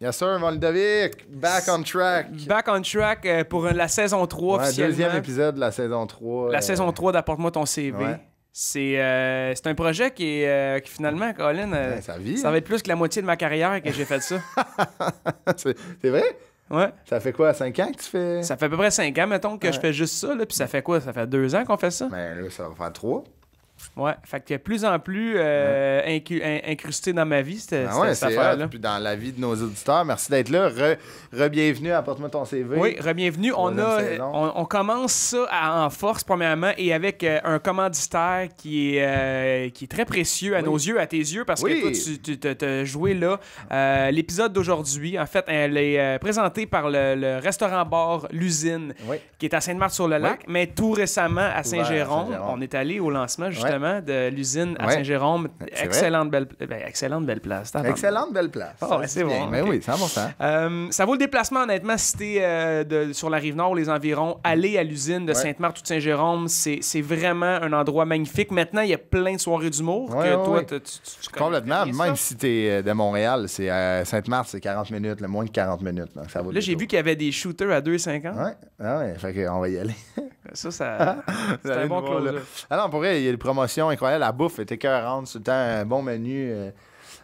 Yes, sir, Ludovic. Back on track. Back on track euh, pour la saison 3 Ouais, officiellement. deuxième épisode de la saison 3. La euh, saison 3 d'Apporte-moi ton CV. Ouais. C'est euh, c'est un projet qui, est, euh, qui finalement, Colin, euh, Ouais, ça vit, ça hein. va être plus que la moitié de ma carrière que j'ai fait ça. c'est vrai? Ouais. Ça fait quoi, 5 ans que tu fais? Ça fait à peu près 5 ans, mettons, que je fais juste ça. Là, puis ça fait quoi? Ça fait 2 ans qu'on fait ça? Ben là, ça va faire 3. Ouais. Fait que de plus en plus euh, incu- in- incrusté dans ma vie, cette, Ah cette- ouais, cette c'est affaire-là. Puis dans la vie de nos auditeurs, merci d'être là. Re- Re-bienvenue, apporte-moi ton CV. Oui, re-bienvenue. On, a, on, on commence ça à- en force, premièrement, et avec euh, un commanditaire qui est, euh, qui est très précieux à Oui. nos yeux, à tes yeux, parce Oui. que toi, tu- t'as joué là. L'épisode d'aujourd'hui, en fait, elle est présentée par le, le restaurant-bar L'Usine, Oui. qui est à Sainte-Marthe-sur-le-Lac, mais tout récemment à Saint-Jérôme. Saint-Jérôme. On est allé au lancement, justement, de l'usine à Ouais. Saint-Jérôme. Excellente belle, ben, excellente belle place. Excellente belle place. Ah ouais, c'est bon, Ben ok. oui, 100%. Euh, ça vaut le déplacement, honnêtement, si t'es euh, de- sur la rive nord ou les environs. Aller à l'usine de Ouais. Sainte-Marthe ou de Saint-Jérôme, c'est c'est vraiment un endroit magnifique. Maintenant, il y a plein de soirées d'humour que toi, tu, Complètement. Même si t'es de Montréal, c'est à Sainte-Marthe, c'est 40 minutes, le moins de 40 minutes. Donc ça vaut Là, j'ai vu qu'il y avait des shooters à 2,50. Ouais, ah ouais, fait qu'on va y aller. Ça, ça c'est allez un bon voir, là. closer. Ah non, pour vrai, il y a des promotions incroyables. La bouffe est écœurante. C'est tout le temps un bon menu. euh,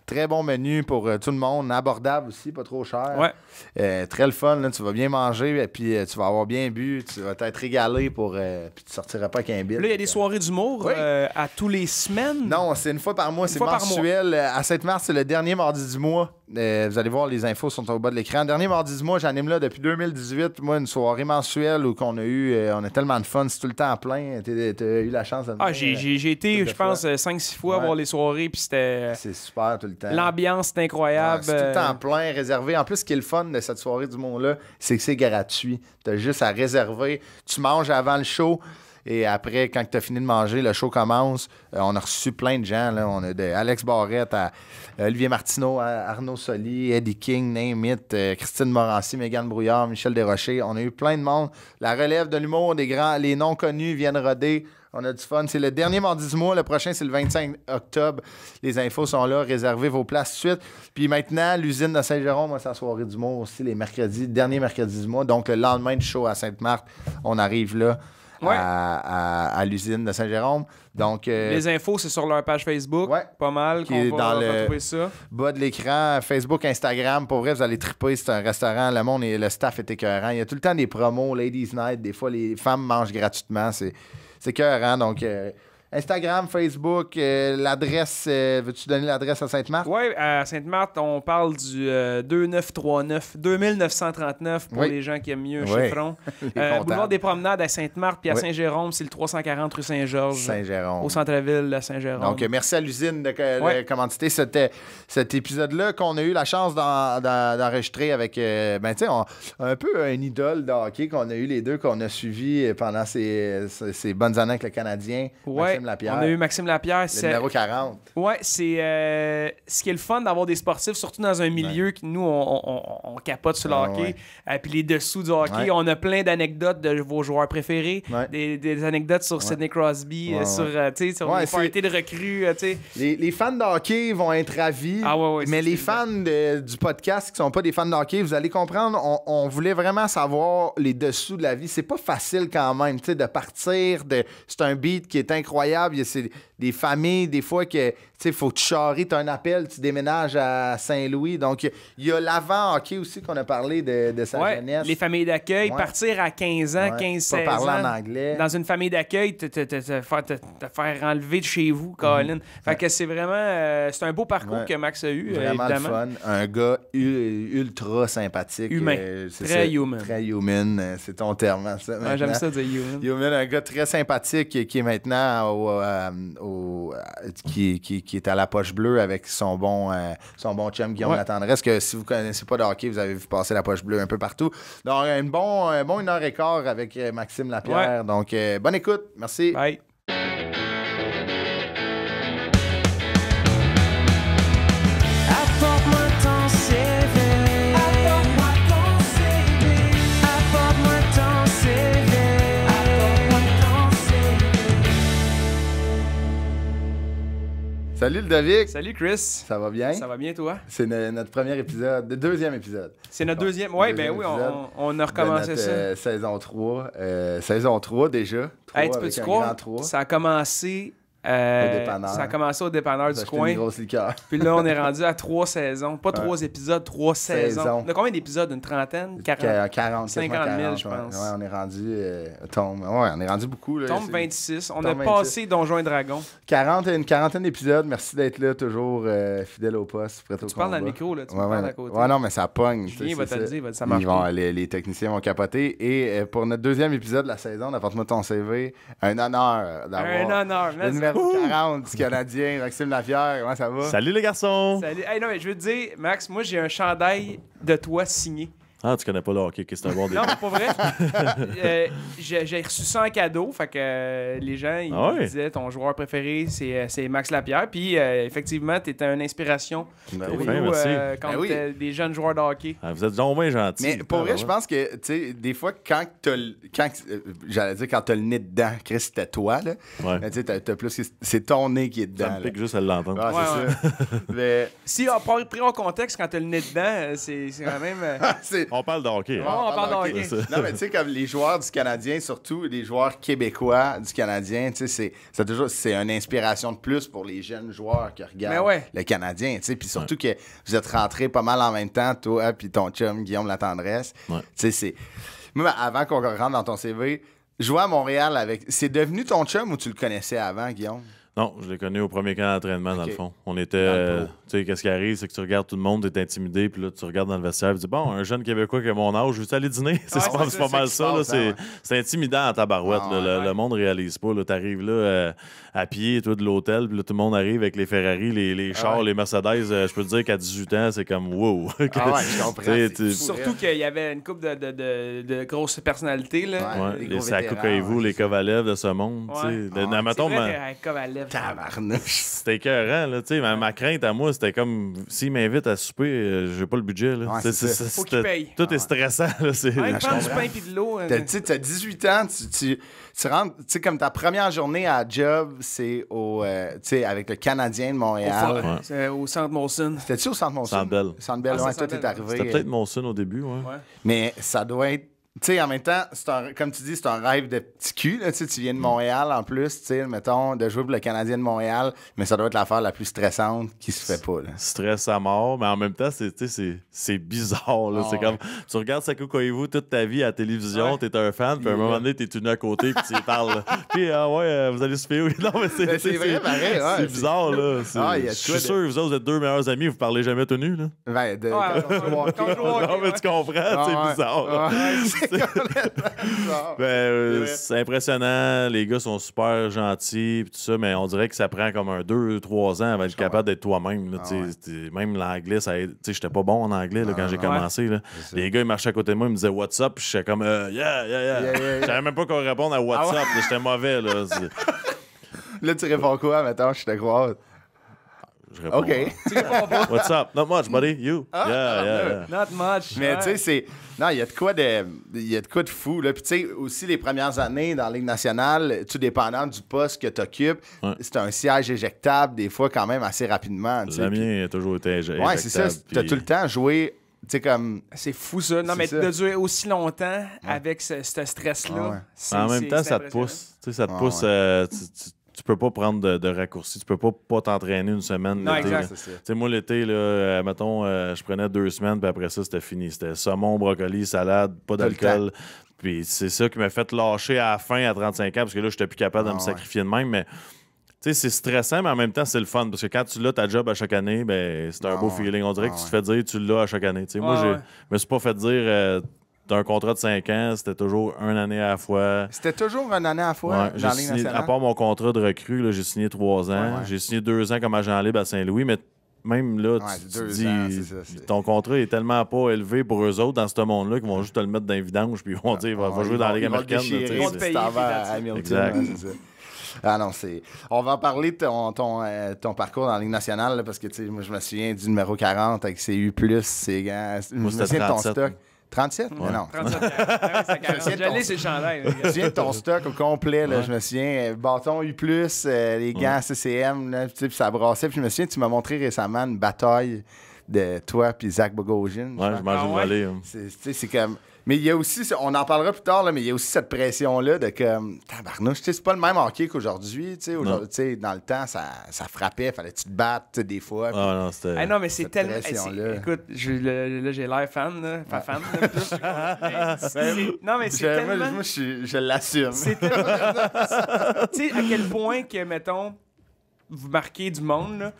très bon menu pour euh, tout le monde. Abordable aussi, pas trop cher. Ouais. Euh, très le fun. là. Tu vas bien manger et puis tu vas avoir bien bu. Tu vas t'être régalé pour. puis tu sortiras pas qu'un bill. Là, il y a des soirées d'humour Oui. à tous les semaines. Non, c'est une fois par mois, c'est par mensuel. Euh, À Sainte-Marthe, c'est le dernier mardi du mois. Euh, vous allez voir, les infos sont au bas de l'écran. Dernier mardi du mois, j'anime là depuis 2018. Moi, une soirée mensuelle où qu'on a eu, euh, on a tellement de fun, c'est tout le temps plein. T'as eu la chance de Ah, j'ai euh, été, de je pense, 5-6 fois Ouais. voir les soirées, puis c'était. C'est super tout le temps. L'ambiance, Ouais, incroyable. c'est tout le temps euh, plein, réservé. En plus, ce qui est le fun de cette soirée du monde-là, c'est que c'est gratuit. T'as juste à réserver. Tu manges avant le show. Et après, quand tu as fini de manger, le show commence. Euh, on a reçu plein de gens. Là. On a de Alex Barrette à euh, Olivier Martineau, à Arnaud Soli, Eddie King, Name It, euh, Christine Morancy, Mégane Brouillard, Michel Desrochers. On a eu plein de monde. La relève de l'humour, des grands, les non connus viennent roder. On a du fun. C'est le dernier mardi du mois. Le prochain, c'est le 25 octobre. Les infos sont là. Réservez vos places tout de suite. Puis maintenant, l'usine de Saint-Jérôme a sa soirée d'humour aussi les mercredis, dernier mercredi du mois. Donc, le lendemain du show à Sainte-Marthe, on arrive là Ouais. à, à- à l'usine de Saint-Jérôme. Donc, euh, Les infos, c'est sur leur page Facebook. Ouais. Pas mal. Qui est va dans le- ça. bas de l'écran, Facebook, Instagram. Pour vrai, vous allez triper. C'est un restaurant. Le monde et le staff est écœurant. Il y a tout le temps des promos, Ladies Night. Des fois, les femmes mangent gratuitement. C'est c'est écœurant. Donc, euh, Instagram, Facebook, euh, l'adresse. euh, Veux-tu donner l'adresse à Sainte-Marthe? Oui, à Sainte-Marthe, on parle du euh, 2939, 2939 pour Oui. les gens qui aiment mieux un Oui. chiffron. Boulevard des Promenades à Sainte-Marthe, puis à Oui. Saint-Jérôme, c'est le 340 rue Saint-Georges. Saint-Jérôme. Au centre-ville de Saint-Jérôme. Donc, merci à l'usine de, de commanditer cet, cet épisode-là qu'on a eu la chance d'en- d'en- d'enregistrer avec, ben, tu sais, un peu un idole de hockey qu'on a eu les deux, qu'on a suivi pendant ces, ces- ces bonnes années avec le Canadien, ouais, Maxime Lapierre. on a eu Maxime Lapierre. le c'est- numéro 40. Ouais, c'est euh, ce qui est le fun d'avoir des sportifs, surtout dans un milieu que nous, on, on- on- on capote sur le Ah, hockey. ouais. Euh, puis les dessous du hockey, Ouais. on a plein d'anecdotes de vos joueurs préférés, Ouais. des, des anecdotes sur Sidney Crosby, Ouais, euh, ouais. sur, euh, tu sais, sur Ouais, les parties de recrues, tu sais. Les, les fans de hockey vont être ravis. Ah ouais, ouais, mais les fans de- du podcast qui sont pas des fans de hockey, vous allez comprendre, on, on voulait vraiment savoir les dessous de la vie. C'est pas facile quand même, tu sais, de partir. De, c'est un beat qui est incroyable. Il a c'est des familles, des fois, que, tu sais, faut te charrer, tu as un appel, tu déménages à Saint-Louis. Donc, il y a l'avant-hockey aussi qu'on a parlé de, de sa Ouais, jeunesse. les familles d'accueil, Ouais. partir à 15 ans, Ouais, 15, pas 16 parler ans. en anglais. Dans une famille d'accueil, te, te- te- te faire, te- te faire enlever de chez vous, Colin. Fait que c'est vraiment... euh, c'est un beau parcours que Max a eu, euh, Vraiment le fun. Un gars ultra sympathique. Humain. euh, Très ça. human. Très human. C'est ton terme. hein, ça, J'aime ça dire human. Human, un gars très sympathique qui, qui est maintenant au, euh, au- euh, qui, qui- qui est à la poche bleue avec son bon, euh, son bon chum Guillaume Ouais. Latendresse. Que si vous connaissez pas de hockey, vous avez vu passer la poche bleue un peu partout. Donc, un bon, un bon une heure et quart avec euh, Maxime Lapierre. Donc, euh, bonne écoute. Merci. Bye. Salut Ludovic. Salut Chris. Ça va bien? Ça va bien toi? C'est no- notre premier épisode, le deuxième épisode. C'est notre deuxième. Oui, ben deuxième oui, on, a recommencé notre, ça. euh, saison 3. Euh, saison 3 déjà. 3 Hey, tu peux-tu croire? grand 3. Ça a commencé. Euh, ça a commencé au dépanneur du coin. Puis là, on est rendu à trois saisons. Pas trois épisodes, trois saisons. Saison. On a combien d'épisodes? Une trentaine? 40 Qu- 40, 50 quasiment 000, 40, je pense. Ouais, on est rendu. euh, tombe. Ouais, on est rendu beaucoup. Là. Tombe C'est 26. On Tombe a 26. passé Donjons et Dragons. 40, une quarantaine d'épisodes. Merci d'être là, toujours euh, fidèle au poste, prêt au Tu parles dans le micro, là. Tu parles à côté. ouais, non, mais ça pogne. Julien va te le dire, ça marche les, les techniciens vont capoter. Et euh, pour notre deuxième épisode de la saison d'Apporte-moi ton CV, un honneur d'avoir Un honneur. Le mais- numéro 40 du Canadien, Maxime Lapierre. Comment ça va? Salut les garçons! Salut. Hey, non, mais je veux te dire, Max, moi, j'ai un chandail de toi signé. Ah, tu connais pas le hockey, c'est un bon début? Non, pas vrai. Euh, j'ai j'ai reçu ça en cadeau. Fait que euh, les gens, ils Ah ouais? disaient ton joueur préféré, c'est euh, c'est Max Lapierre. Puis euh, effectivement, tu étais une inspiration Ben pour oui. fin, nous merci. euh, quand Ben oui. des jeunes joueurs de hockey. Ah, vous êtes donc bien gentils. Mais pour vrai, je pense que, tu sais, des fois, quand t'as euh, j'allais dire, quand t'as le nez dedans, Chris, c'était toi, là. Ouais. Mais tu sais, t'as- t'as plus. C'est ton nez qui est dedans. Ça me pique juste à l'entendre. Ah, Ouais, c'est ça. Mais. Si on prend pris en contexte quand t'as le nez dedans, c'est c'est quand même. On parle de hockey. hein. on parle de hockey. Non, mais tu sais, comme les joueurs du Canadien, surtout les joueurs québécois du Canadien, tu sais, c'est- c'est toujours c'est une inspiration de plus pour les jeunes joueurs qui regardent ouais. le Canadien, tu sais. Puis surtout que vous êtes rentrés pas mal en même temps, toi puis ton chum Guillaume Latendresse. Ouais. Tu sais, c'est. Moi, avant qu'on rentre dans ton CV, jouer à Montréal avec. C'est devenu ton chum ou tu le connaissais avant, Guillaume? Non, je l'ai connu au premier camp d'entraînement, dans le fond. On était. Le euh, qu'est-ce qui arrive, c'est que tu regardes tout le monde, t'es intimidé, puis là, tu regardes dans le vestiaire, tu dis, bon, un jeune Québécois qui a mon âge, veux-tu aller dîner? C'est pas, pas mal ça C'est ouais. c'est intimidant en tabarouette, Ah, là. Le, ouais. le monde réalise pas, là. T'arrives là, euh, à pied, toi, de l'hôtel, puis là, tout le monde arrive avec les Ferrari, les, les chars, Ah ouais. les Mercedes. Euh, je peux te dire qu'à 18 ans, c'est comme, wow. Ah ouais, je comprends. Surtout qu'il y avait une couple de, de, de, de grosses personnalités. Là. Ouais. Ouais, les vétérans, et vous, les. Kovalev de ce monde. tu sais. Ouais. Le- Ah, à lèvres. Tabarnouche. C'était écœurant, là, tu sais. Ma, ma crainte à moi, c'était comme, s'il m'invite à souper, euh, j'ai pas le budget, là. Ouais, C'est- c'est ça. c'est- Faut qu'il c'était- paye. Tout est stressant, là. C'est... Ouais, du pain puis de l'eau. euh, T'as- Tu sais, tu as 18 ans, tu, tu, tu rentres, tu sais, comme ta première journée à job, c'est au, euh, tu sais, avec le Canadien de au, Montréal. fort- c'est au centre Molson. C'était-tu au Centre Monson? Centre Bell. Centre Bell, Ah, ouais, c'est toi, t'es arrivé. C'était peut-être mon son au début, ouais. Ouais. Mais ça doit être. Tu sais, en même temps, c'est un, comme tu dis, c'est un rêve de petit cul. Là, tu sais, tu viens de Montréal en plus, tu sais, mettons, de jouer pour le Canadien de Montréal, mais ça doit être l'affaire la plus stressante qui se fait pas. Là. Stress à mort, mais en même temps, c'est, bizarre. Là. Ah c'est ouais. comme, tu regardes Sako Koivu toute ta vie à la télévision, Ouais. t'es un fan, puis à un moment donné, t'es tenu à côté, puis tu y parles. là. Puis, ah ouais, euh, vous allez se faire. Non, mais c'est, Mais c'est vrai, pareil, ouais, c'est c'est- bizarre, là. C'est- Ah, je suis de- sûr, vous autres, vous êtes deux meilleurs amis, vous parlez jamais tenus, là. Ben, de, non, mais tu comprends, Ah, c'est ouais. bizarre. Bizarre. Ben, euh, C'est impressionnant. Les gars sont super gentils, tout ça, mais on dirait que ça prend comme un 2-3 ans avant être capable d'être toi-même. là, Ah tu sais. ouais. T'es- Même l'anglais, ça aide. Tu sais, j'étais pas bon en anglais là, quand j'ai non. commencé. là. C'est ça. Les gars, ils marchaient à côté de moi, ils me disaient What's up? Puis j'étais comme euh, Yeah, yeah, yeah. Yeah, yeah, yeah. Je savais même pas qu'on répondre à What's Ah ouais? up. là, J'étais mauvais. Là. C'est- Là, tu réponds quoi, mettons, je te crois. Je réponds, OK. euh, What's up? Not much, buddy. You? Ah, yeah, yeah, yeah. Not much. Mais ouais. tu sais, c'est. Non, il y a de quoi de. Il y a de quoi de fou. Là. Puis tu sais, aussi les premières années dans la Ligue nationale, tout dépendant du poste que tu occupes, Ouais. c'est un siège éjectable, des fois quand même assez rapidement. tu. Le Puis- mien a toujours été éje- Ouais, c'est ça. éjectable, T'as puis- tout le temps joué. Tu sais, comme. C'est fou ça. Non, C'est mais ça. de durer aussi longtemps avec ce, ce stress-là. Ouais, ouais. c'est- En même c'est- temps, c'est ça te pousse. Tu sais, ça te pousse. ouais. euh, tu, tu- tu peux pas prendre de, de raccourcis. Tu peux pas pas t'entraîner une semaine. Non, l'été, exact. ça. Tu sais, moi, l'été, là, euh, mettons, euh, je prenais deux semaines, puis après ça, c'était fini. C'était saumon, brocoli, salade, pas d'alcool. Puis c'est ça qui m'a fait lâcher à la fin, à 35 ans, parce que là, j'étais plus capable de Ah me ouais. sacrifier de même. Mais, c'est stressant, mais en même temps, c'est le fun. Parce que quand tu l'as, ta job à chaque année, ben, c'est un Ah beau ouais. feeling. On dirait Ah que tu te fais dire, tu l'as à chaque année. Moi, j'ai- ouais. je me suis pas fait dire, euh, t'as un contrat de 5 ans, c'était toujours une année à la fois. C'était toujours une année à la fois Ouais, dans j'ai la Ligue signé- nationale. à part mon contrat de recrue, là, j'ai signé trois ans. Ouais, ouais. J'ai signé deux ans comme agent libre à Saint-Louis, mais même là, tu, dis, ans, ça, ton contrat est tellement pas élevé pour eux autres dans ce monde-là qu'ils vont juste te le mettre dans les vidanges puis ils vont dire, va, va Ouais, jouer dans la Ligue américaine. Ils vont te c'est- payer, Exact. Ah non, c'est. On va en parler de ton, ton, euh, ton parcours dans la Ligue nationale, là, parce que tu sais, moi, je me souviens du numéro 40 avec ses U, ses gants. Je me souviens de ton 37. stock. 37? Mais non. 37 piastres. Ah ouais, c'est carré. Je sais Je l'ai, ton- c'est le chandail. Je me souviens de ton stock au complet, là, Ouais. je me souviens, bâton U+, euh, les gants CCM, là, tu sais, puis ça brassait. Puis je me souviens, tu m'as montré récemment une bataille de toi puis Zach Bogosian. Ouais, je mange Ah ouais? hein. Tu c'est comme... Mais il y a aussi, on en parlera plus tard, là, mais il y a aussi cette pression-là de comme, tabarnouche, c'est pas le même hockey qu'aujourd'hui, tu sais, aujourd'hui, tu sais, dans le temps, ça, ça frappait, fallait que tu te sais, des fois. Ah non, c'était. Ah non, mais c'est tellement. Écoute, je- le- là, j'ai l'air fan, là. Pas fan, là, plus. Mais Non, mais c'est moi, tellement. moi, je, suis- je l'assume. C'est tellement- tu sais, à quel point que, mettons, vous marquez du monde, là.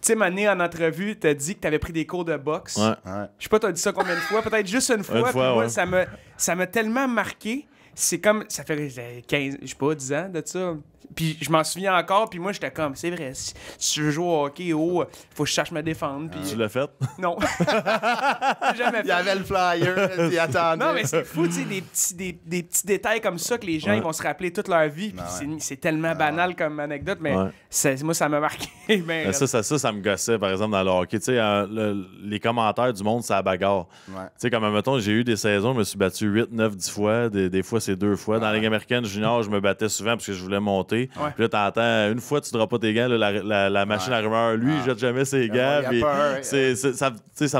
Tu sais, Mané, en entrevue, t'as dit que t'avais pris des cours de boxe. Ouais. Ouais. Je sais pas, t'as dit ça combien de fois? Peut-être juste une fois. Une fois, moi, ouais. ça m'a ça m'a tellement marqué. C'est comme, ça fait euh, 15, je sais pas, 10 ans de ça. Puis je m'en souviens encore, puis moi, j'étais comme, c'est vrai, si, si je veux jouer au hockey, oh, faut que je cherche me défendre. Puis Tu l'as fait? non. Jamais Il y avait le flyer, il attendait. non, mais c'est fou, tu sais, des petits, des, des petits détails comme ça que les gens Ouais. ils vont se rappeler toute leur vie. Puis Ben c'est- tellement banal comme anecdote, mais moi, ça m'a marqué. ben, Mais ça, ça, ça, ça me gossait, par exemple, dans le hockey. Tu sais, euh, le- les commentaires du monde, c'est la bagarre. Ouais. Tu sais, comme, mettons, j'ai eu des saisons, je me suis battu 8, 9, 10 fois. Des, des fois, c'est deux fois. Dans la Ligue américaine junior, je me battais souvent parce que je voulais monter. Ouais. Puis là, t'entends, une fois, tu ne pas tes gants, là, la, la- la machine Ouais. à rumeur, lui, il Ah. jette jamais ses Ben, gants. puis c'est- c'est- ça,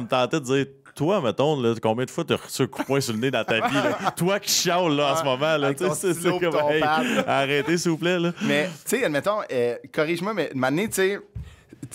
me tentait de dire. Toi, mettons, là, combien de fois t'as reçu un coup de poing sur le nez dans ta vie? là? Toi qui chiales là, en ce moment. Là, tu sais, c'est comme, hey, arrêtez, s'il vous plaît. Là. Mais, tu sais, admettons, euh, corrige-moi, mais Mané, tu sais,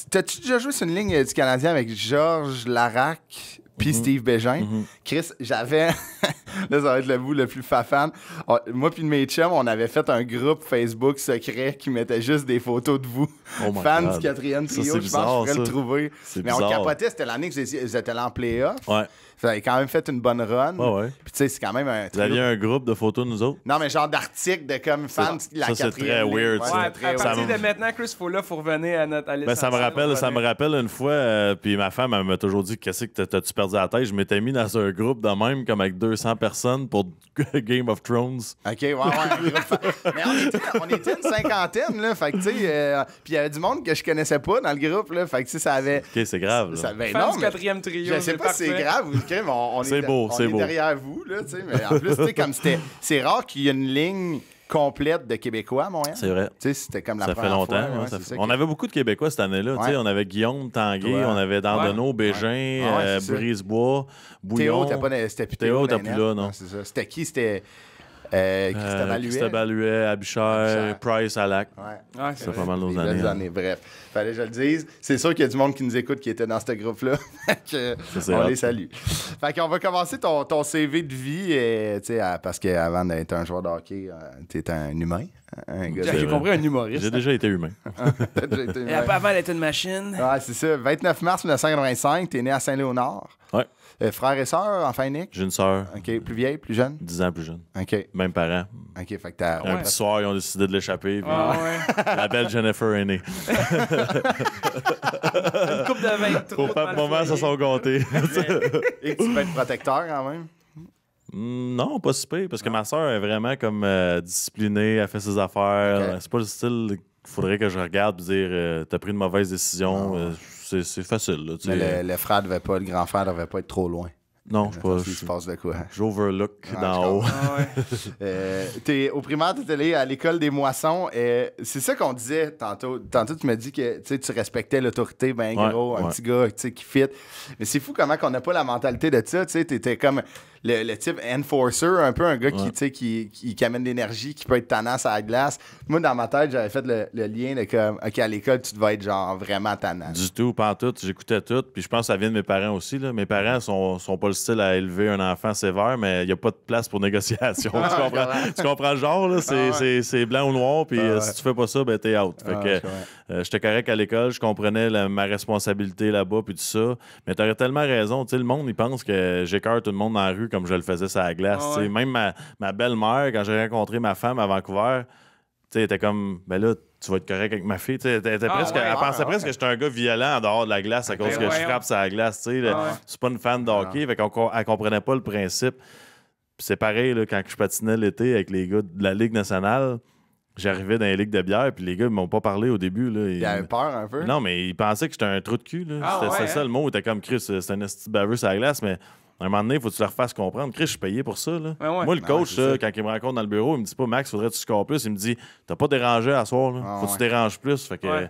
t'as-tu déjà joué sur une ligne euh, du Canadien avec Georges Larac? Puis Steve Bégin? Chris, j'avais. là, ça va être le bout le plus fafan. On- Moi puis mes chums, on avait fait un groupe Facebook secret qui mettait juste des photos de vous, Oh fans God. du quatrième trio. Je pense que je pourrais le trouver. Mais on capotait, c'était l'année que vous étiez- vous étiez allés en playoff. Ouais. Vous avez quand même fait une bonne run. Ouais, ouais. Puis tu sais, c'est quand même un Vous aviez un groupe de photos de nous autres? Non, mais genre d'articles de comme fans de la ça, c'est très ligne. weird, Ouais, ça. À très Ça partir me- de maintenant, Chris, faut là, faut revenir à notre. à Ben, ça me rappelle, ça me rappelle une fois, euh, puis ma femme, elle m'a toujours dit Qu'est-ce que t'as- t'as-tu perdu la tête? Je m'étais mis dans un groupe de même, comme avec 200 personnes pour Game of Thrones. OK, ouais, ouais. un groupe. Mais on était, on était une cinquantaine, là. Fait que, tu sais, euh, puis il y avait du monde que je connaissais pas dans le groupe, là. Fait que, tu sais, ça avait. Ok, c'est grave. là. Ça, ben, non, mais quatrième trio. je sais pas si c'est grave ou mais on, est, beau, on c'est est beau. derrière vous, là. Mais en plus, comme c'était. C'est rare qu'il y ait une ligne complète de Québécois à Montréal. C'est vrai. C'était comme la Ça fait première longtemps. fois, ouais, ça fait- ça On avait beaucoup de Québécois cette année-là. Ouais. On avait Guillaume Tanguay, on avait Dandonneau, Bégin, ouais, euh. Brisebois, Bouillon. Théo, t'as pas de- c'était plus Théo, t'as plus là, non. Ouais, c'est ça. C'était qui? C'était. Euh, Christophe euh, Abichère. Price, Alac. Ouais. Ouais, C'est pas mal nos années. hein. années, bref. Fallait que je le dise. C'est sûr qu'il y a du monde qui nous écoute qui était dans ce groupe-là. On hot. les salue. Fait qu'on va commencer ton, ton CV de vie, euh, tu parce qu'avant d'être un joueur de hockey, tu étais un humain. Gars J'ai compris un humoriste. J'ai déjà été humain. t'as déjà été Et humain. avant d'être une machine. Ouais, c'est ça. 29 mars 1985, t'es né à Saint-Léonard. Ouais. Euh, frère et sœur, enfin Nick? J'ai une sœur, OK. Plus vieille, plus jeune? 10 ans plus jeune. OK. Même parent. OK, fait que t'as... Un Ouais. petit soir, ils ont décidé de l'échapper. Ah ouais. La belle Jennifer est née. Une coupe de vin de trop. Au pape devant le moment, ça sont comptés. Et tu peux être protecteur quand même? Mm, Non, pas si pire, parce que ma soeur est vraiment comme euh, disciplinée, elle fait ses affaires. C'est pas le style qu'il faudrait que je regarde et dire euh, t'as pris une mauvaise décision. Ah. Euh, c'est, c'est facile. Là, Mais le, le frère devait pas, le grand frère devait pas être trop loin. Non, je sais pas. Parce qu'il se je- passe de quoi? J'overlook Ouais, d'en haut. Ah ouais. Euh, t'es, au primaire, tu allé à l'école des moissons. euh, c'est ça qu'on disait tantôt. Tantôt, tu m'as dit que tu respectais l'autorité, ben Ouais, gros, un ouais. petit gars qui fit. Mais c'est fou comment qu'on n'a pas la mentalité de ça. Tu sais, t'étais comme le, le type enforcer, un peu un gars qui, Ouais. qui, qui, qui amène de l'énergie, qui peut être tannant à la glace. Moi, dans ma tête, j'avais fait le, le lien de comme, OK, à l'école, tu devais être genre vraiment tannant. Du tout, pas en tout. J'écoutais tout. Puis je pense que ça vient de mes parents aussi. Là. Mes parents sont, sont pas le style à élever un enfant sévère, mais il n'y a pas de place pour négociation. tu, comprends, tu comprends le genre? Là? C'est, Ah ouais. c'est- c'est blanc ou noir. Puis Ah euh, ouais. si tu fais pas ça, ben t'es out. Fait Ah, que. Euh, J'étais correct à l'école, je comprenais la- ma responsabilité là-bas, puis tout ça. Mais tu aurais tellement raison. Tu sais, le monde, il pense que j'écœure tout le monde dans la rue comme je le faisais sur la glace. Ah ouais. Même ma, ma belle-mère, quand j'ai rencontré ma femme à Vancouver, tu sais, elle était comme, ben là, tu vas être correct avec ma fille. Ah presque, ouais, elle ouais, pensait ouais. presque que j'étais un gars violent en dehors de la glace à cause que je frappe sur la glace. tu sais, là. Ah ouais. C'est pas une fan de hockey, fait qu'on elle comprenait pas le principe. Puis c'est pareil, là, quand je patinais l'été avec les gars de la Ligue nationale, j'arrivais dans les ligues de bière, puis les gars, ils m'ont pas parlé au début. Là, Il avait peur un peu? non, mais il pensait que j'étais un trou de cul. là. Ah C'était ouais, c'était ça hein? le mot. Il était comme Chris, c'est un esti baveux sur la glace, mais À un moment donné, il faut que tu leur fasses comprendre. Chris, je suis payé pour ça. Là. Ouais, ouais. Moi, le coach, là, quand il me rencontre dans le bureau, il me dit pas Max, faudrait que tu scores plus. Il me dit T'as pas dérangé à soir. Là. Ah, faut que ouais. tu déranges plus. Fait que Ouais.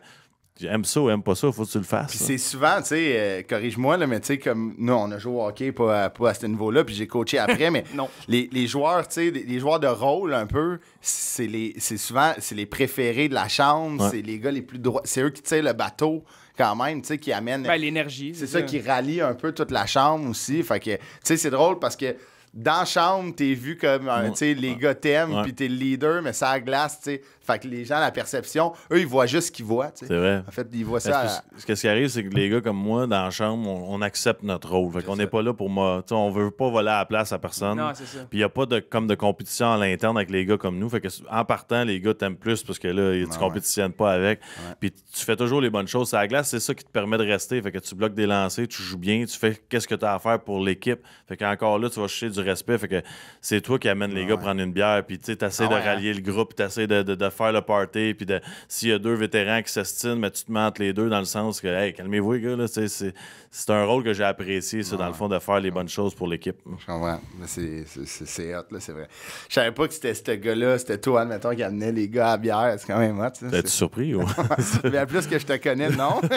J'aime ça ou aime pas ça, faut que tu le fasses. Puis c'est souvent, tu sais, euh, corrige-moi, là, mais tu sais, comme nous, on a joué au hockey, pas à, pas à ce niveau-là, puis j'ai coaché après, mais Non. les, les joueurs, tu sais, les, les joueurs de rôle, un peu, c'est les c'est souvent, c'est les préférés de la chambre, Ouais. c'est les gars les plus droits, c'est eux qui tirent le bateau, quand même, tu sais, qui amènent... Ben, l'énergie. c'est ça qui rallie un peu toute la chambre aussi, fait que, tu sais, c'est drôle parce que dans la chambre, t'es vu comme, euh, tu sais, les gars t'aiment, puis t'es le leader, mais ça glace, tu sais. Fait que les gens, la perception, eux, ils voient juste ce qu'ils voient. C'est vrai. En fait, ils voient ça... que ce- ce qui arrive, c'est que les gars comme moi, dans la chambre, on, on accepte notre rôle. Fait qu'on n'est pas là pour moi. tu sais, On veut pas voler à la place à personne. Non, c'est ça. Puis il n'y a pas de, comme de compétition à l'interne avec les gars comme nous. Fait que en partant, les gars t'aiment plus parce que là, tu ouais. compétitionnes pas avec. Puis tu fais toujours les bonnes choses. À la glace, c'est ça qui te permet de rester. Fait que tu bloques des lancers, tu joues bien, tu fais qu'est-ce que tu as à faire pour l'équipe. Fait qu'encore là, tu vas chercher du respect. Fait que c'est toi qui amènes les gars prendre une bière. Puis tu essaies Ah de ouais, hein? rallier le groupe, tu essaies de, de- de faire le party. Puis de- s'il y a deux vétérans qui s'estiment, mais tu te mets entre les deux dans le sens que, hey, calmez-vous, les gars. C'est c'est un rôle que j'ai apprécié, ça, dans le fond, de faire les bonnes choses pour l'équipe. Je comprends. C'est, c'est, c'est- c'est hot, là, c'est vrai. Je savais pas que c'était ce gars-là, c'était toi, admettons, qui amenait les gars à bière. C'est quand même hot. T'es-tu surpris? ou- C'est- Mais plus que je te connais, non.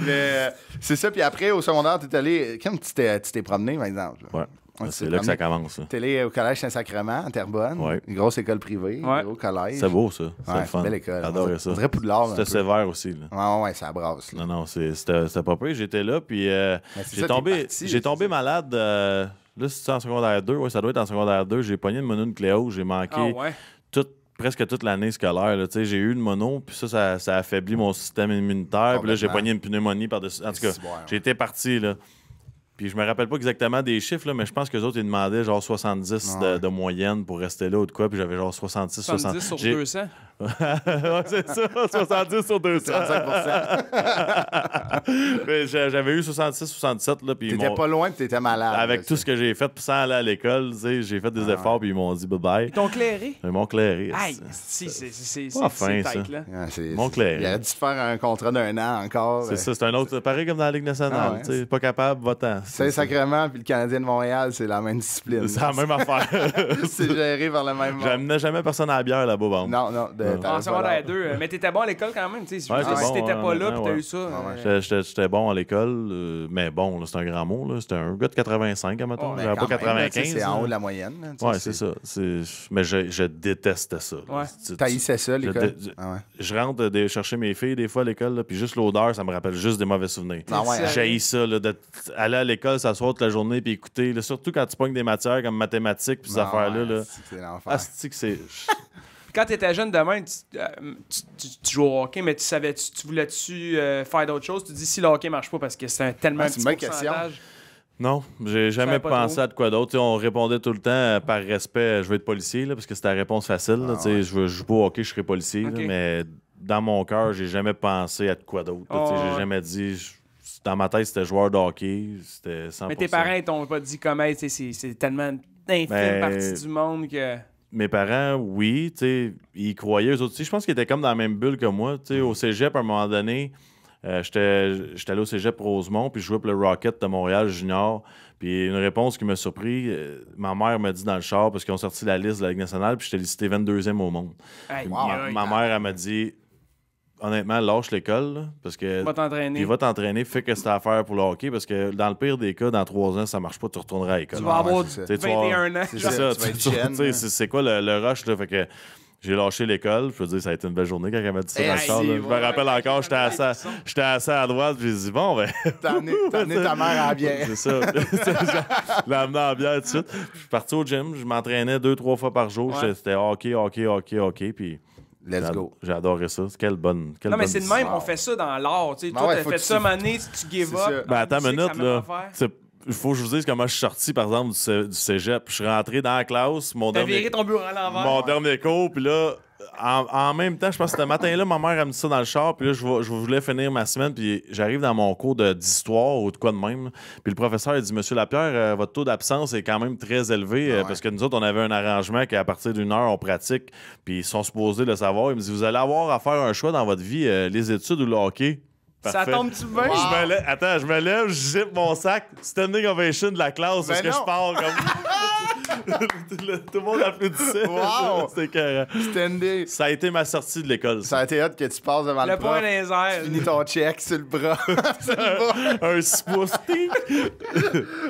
Mais euh, c'est ça. Puis après, au secondaire, t'es allé. Comme tu t'es, tu t'es promené, par exemple. là. Ouais. Ouais, c'est là que ça commence. T'es allé au collège Saint-Sacrement, à Terrebonne. Ouais. Une grosse école privée. Ouais. Gros collège. C'est beau, ça. C'est Ouais, fun. belle école. J'adorais On ça. dirait Poudlard, C'était sévère aussi. Là. Ouais, ouais, ça brasse. là. Non, non, c'est- c'était pas pire. J'étais là, puis euh, j'ai tombé, j'ai malade. euh, là, c'est en secondaire 2. Ouais, ça doit être en secondaire 2. J'ai pogné une mononucléose. J'ai manqué Ah toute- presque toute l'année scolaire. là. Tu sais, J'ai eu une mono, puis ça, ça, ça a affaibli mon système immunitaire. Puis là, j'ai pogné une pneumonie par-dessus. En tout cas, j'ai été parti, là. Puis je me rappelle pas exactement des chiffres, là, mais je pense que les autres, ils demandaient genre 70 de, Ouais. de moyenne pour rester là ou de quoi. Puis j'avais genre 66, 70 60. sur J'ai- 200. ouais, c'est ça, 70 sur 200. 35 Mais j'a- J'avais eu 66, 67, là, puis ils T'étais m'ont- pas loin, puis t'étais malade. avec tout ça. ce que j'ai fait, puis sans aller à l'école, tu sais, j'ai fait des efforts, puis ils m'ont dit bye-bye. Ils t'ont clairé? Ils m'ont clairé. Aïe, si, c'est fin, ça. là. Ouais, c'est- Montclair. Il aurait dû faire un contrat d'un an encore. C'est euh, ça, c'est un autre. Pareil comme dans la Ligue nationale. Ah Pas capable, va-t'en. C'est Saint-Sacrement puis le Canadien de Montréal, c'est la même discipline. c'est la même affaire. c'est géré par le même. J'amenais jamais personne à la bière là-bas, bon. Non, non. De, En secondaire l'air. 2. Mais t'étais bon à l'école quand même. tu sais. Ouais, si t'étais ouais, pas là, puis t'as ouais. eu ça. euh, J'étais- bon à l'école, euh, mais bon, là, c'est un grand mot. là. C'était un gars de 85, admettons. Ouais, Mais J'avais pas même, là, tu sais, 95. C'est en haut de la moyenne. là, tu sais, Ouais, c'est ça. Mais je, je détestais ça. T'haïssais ça, Je l'école? Ah. Je rentre chercher mes filles des fois à l'école, puis juste l'odeur, ça me rappelle juste des mauvais souvenirs. Ah ouais, hein? J'haïs ça, là, d'être- aller à l'école, s'asseoir toute la journée, puis écouter. là, surtout quand tu pognes des matières comme mathématiques, puis ces Ah affaires-là. ouais, Là. c'est- C'est l'enfer. Ah, que c'est. Quand t'étais jeune demain, tu, euh, tu, tu- tu joues au hockey, mais tu savais, tu, tu voulais-tu euh, faire d'autres choses? Tu dis si le hockey marche pas parce que c'est un tellement Ouais, petit pourcentage. Non, j'ai jamais pensé trop. à de quoi d'autre. Tu On répondait tout le temps euh, par respect, je veux être policier, là, parce que c'était la réponse facile. là, Ah tu sais, Je veux je joue pas au hockey, je serai policier. là, mais dans mon cœur, j'ai jamais pensé à de quoi d'autre. tu Oh, j'ai ouais. jamais dit. je- Dans ma tête, c'était joueur de hockey. C'était 100%. Mais tes parents, t'ont pas dit comme, hey, tu sais, c'est c'est tellement une infime Ben, partie du monde que. mes parents, oui, ils croyaient eux autres aussi. Je pense qu'ils étaient comme dans la même bulle que moi. Tu sais, au cégep, à un moment donné, euh, j'étais j'étais allé au cégep Rosemont, puis je jouais pour le Rocket de Montréal junior. Puis une réponse qui m'a surpris, euh, ma mère m'a dit dans le char, parce qu'ils ont sorti la liste de la Ligue nationale, puis j'étais listé 22e au monde. Ma, aïe, ma mère, elle m'a dit, honnêtement, lâche l'école, parce que... va t'entraîner. Puis va t'entraîner, fais que c'est à faire pour le hockey, parce que dans le pire des cas, dans trois ans, ça marche pas, tu retourneras à l'école. Tu vas avoir c'est ça. Tu sais, tu vas- 21 ans. C'est ça, c'est quoi le, le rush, là? Fait que j'ai lâché l'école. Je veux dire, ça a été une belle journée quand elle m'a dit ça dans le char. Je me ouais, rappelle ouais, encore, j'étais assis, à- j'étais assis à droite, puis j'ai dit, bon, ben. T'as amené, amené ta mère à la bière. c'est ça. je l'ai amené en bière tout de suite. Je suis parti au gym, je m'entraînais deux, trois fois par jour. Ouais. C'était hockey, hockey, hockey, hockey. Puis Let's go. J'ai adoré ça. Quelle bonne. Quelle Non, mais c'est de même, on fait ça dans l'art. Tu sais, Ben toi, ouais, t'as fait ça, tu- mané, tu give up. Ben, attends En une minute, là. Il faut que je vous dise comment je suis sorti, par exemple, du, cé- du cégep. Je suis rentré dans la classe, mon T'as dernier, viré ton bureau à l'envers. mon dernier cours, puis là, en, en même temps, je pense que ce matin-là, ma mère a mis ça dans le char, puis là, je, vo- je voulais finir ma semaine, puis j'arrive dans mon cours d'histoire ou de quoi de même. Puis le professeur, il dit Monsieur Lapierre, euh, votre taux d'absence est quand même très élevé, euh, Ah ouais. parce que nous autres, on avait un arrangement qu'à partir d'une heure, on pratique, puis ils sont supposés le savoir. Il me dit Vous allez avoir à faire un choix dans votre vie, euh, les études ou le hockey? Ça tombe-tu bien? Wow. Je me lève, attends, je me lève, je zippe mon sac, standing ovation de la classe, parce Ben que je pars comme. Le- Tout le monde applaudissait. Wow. C'était écœurant. Standé. Ça a été ma sortie de l'école. Ça a été hâte que tu passes devant le, Le prof. point les airs. Finis ton check sur le bras. Un 6 pouces. ting.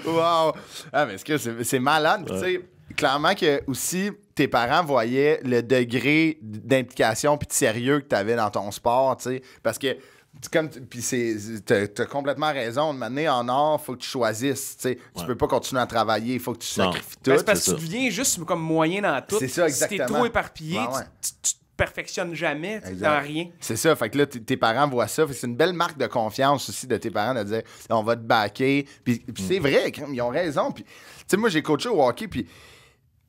wow! Ah, mais est-ce que c'est c'est malade? Tu sais, clairement que aussi, tes parents voyaient le degré d'implication puis de sérieux que tu avais dans ton sport, tu sais. Parce que, tu- comme, tu- puis c'est, t'as, t'as complètement raison. De manière en or, faut que tu choisisses, tu sais. Tu Ouais. peux pas continuer à travailler, il faut que tu Non. sacrifies Ben, tout. c'est parce que tu deviens juste comme moyen dans tout. C'est ça, Si t'es exactement. trop éparpillé, Ouais, ouais. tu, tu- tu te perfectionnes jamais tu- dans rien. C'est ça, fait que là, tes parents voient ça. C'est une belle marque de confiance aussi de tes parents de dire on va te backer. Puis, puis c'est vrai, ils ont raison. Puis, tu sais, moi, j'ai coaché au hockey, puis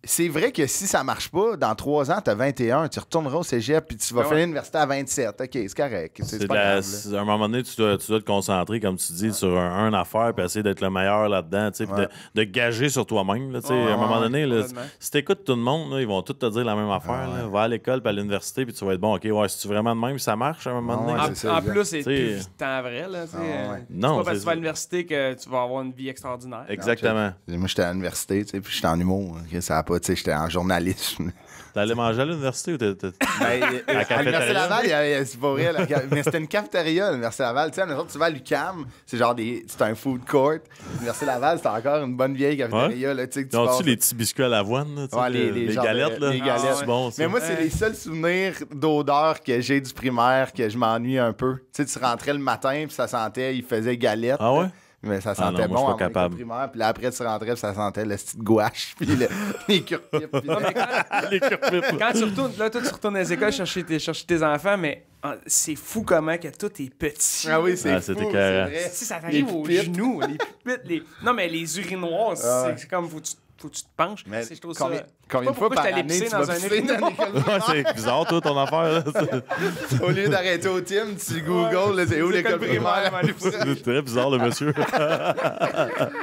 c'est vrai que si ça marche pas, dans trois ans, t'as 21, tu retourneras au cégep, puis tu vas Ben finir ouais. l'université à 27. OK, c'est correct. C'est, pas la- à un moment donné, tu dois, tu dois te concentrer, comme tu dis, sur un, un affaire, puis essayer d'être le meilleur là-dedans, tu sais, puis Ouais. de, de gager sur toi-même. là, tu sais. À un moment donné, là, si tu écoutes tout le monde, là, ils vont tous te dire la même affaire. là. Va à l'école, puis à l'université, puis tu vas être bon, OK, ouais, si tu vraiment de même, ça marche à un moment Ouais, donné? En, ça, plus, c'est T'sais, plus tant vrai. Là, Ah, ouais. euh, Non, c'est pas parce que tu vas à l'université que tu vas avoir une vie extraordinaire. Exactement. Moi, j'étais à l'université, tu sais, puis j'étais en humour. ça pas, tu sais, j'étais en journalisme. T'allais manger à l'université ou t'es. t'es- Ben, euh, à cafétéria? l'Université Laval, il y a- il y a- c'est pas vrai, la mais c'était une cafétéria, l'Université Laval. Tu sais, tu vas à l'UCAM, c'est genre des. C'est un food court. L'Université Laval, c'est encore une bonne vieille cafétéria, là, tu tu les petits biscuits à l'avoine, Ouais, les- les genres de- galettes, là? les galettes. Ah, c'est bon. Mais moi, c'est Ouais. les seuls souvenirs d'odeur que j'ai du primaire que je m'ennuie un peu. Tu sais, tu rentrais le matin, puis ça sentait, il faisait galette. Ah ouais? Mais ça Ah sentait non, moi, bon je suis pas à mon école capable. primaire. Puis là, après, tu rentrais, puis ça sentait le style gouache, puis le- les curpipes. puis- Non, mais quand, les curpipes. quand tu retournes, là, toi, tu retournes dans les écoles chercher tes, chercher tes enfants, mais ah, c'est fou comment que tout est petit. Ah oui, c'est Ah, fou, c'était c'est vrai. Si ça Les t'arrive aux genoux, les pupitres, les... Non, mais les urinoirs, c'est Ah ouais. c'est comme faut que tu, faut que tu te penches. Mais C'est- je trouve combien, ça... combien de fois par année tu allé vas pisser dans un dans l'école Ouais, c'est bizarre, toi, ton affaire. là. Au lieu d'arrêter au team, tu Google, là, c'est où l'école primaire? C'est très bizarre, le monsieur.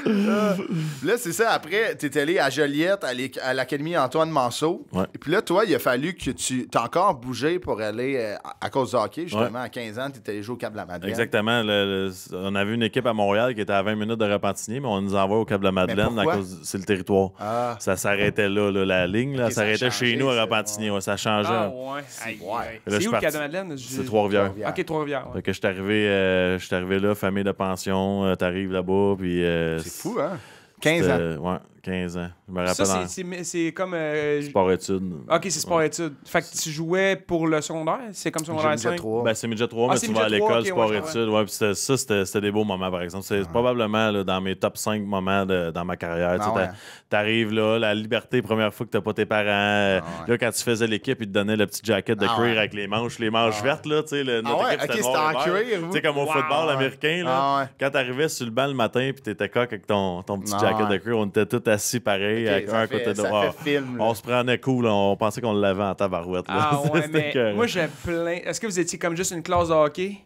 Là, c'est ça. Après, t'es allé à Joliette, à l'é- à l'Académie Antoine Manceau. Ouais. Et puis là, toi, il a fallu que tu t'as encore bougé pour aller euh, à cause du hockey. Justement, à 15 ans, t'étais allé jouer au Cap de la Madeleine. Exactement. le- le- on avait une équipe à Montréal qui était à 20 minutes de Repentigny, mais on nous envoie au Cap de la Madeleine à pourquoi? cause c'est le territoire. Ah. Ça s'arrêtait là, là, la ligne, là, ça s'arrêtait chez nous à. Repentigny. ouais, ça changeait. Ah ouais. C'est où le Madeleine? Je- C'est Trois-Rivières. Ok, Trois-Rivières. ouais. Fait que je suis arrivé, euh, je suis arrivé là, famille de pension, euh, t'arrives là-bas, puis... euh, C'est fou, hein? 15 ans. Ouais, 15 ans. Je me rappelle Ça, en c'est- comme... euh, sport-études. Ok, c'est sport-études. Fait que tu jouais pour le secondaire? C'est comme secondaire midget 5? trois. Ben, c'est midget 3, Ah, mais c'est tu vas à midget 3, l'école, sport-études. Ouais, puis c'était- ça, c'était c'était des beaux moments, par exemple. C'est probablement là, dans mes top 5 moments de- dans ma carrière. Ah ouais. t'a- T'arrives là, la liberté, première fois que t'as pas tes parents. euh, Ah ouais. Là, quand tu faisais l'équipe, ils te donnaient le petit jacket de Ah cuir ouais. avec les manches, les manches vertes, là, tu sais. Notre Ah équipe, c'était en cuir? Tu sais, comme au football américain, là. Ah. Quand t'arrivais sur le banc le matin, puis t'étais coq avec ton, ton petit Ah jacket de cuir, on était tous assis pareil, Ok, avec ça un à côté de l'autre. On se prenait cool, on pensait qu'on l'avait en tabarouette. là. Ah ouais, mais moi, j'ai plein... Est-ce que vous étiez comme juste une classe de hockey?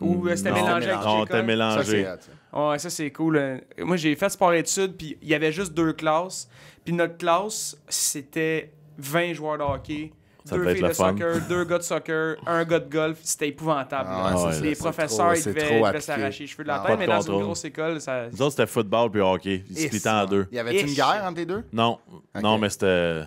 Ou euh, c'était Non, mélangé avec mélangé. on l'école? était Ça, mélangés. c'est hot, ça. Ouais, ça c'est cool. Moi j'ai fait sport-études, puis il y avait juste deux classes. Puis notre classe, c'était 20 joueurs de hockey, Ça deux filles de fun. soccer, deux gars de soccer, un gars de golf. C'était épouvantable. Ah ouais, les professeurs, trop- ils devaient, s'arracher les cheveux de la tête, mais dans contrôle. une grosse école, ça. Nous autres, c'était football puis hockey. Ils se splitaient en deux. Il y avait une guerre entre les deux? Non, non, mais c'était.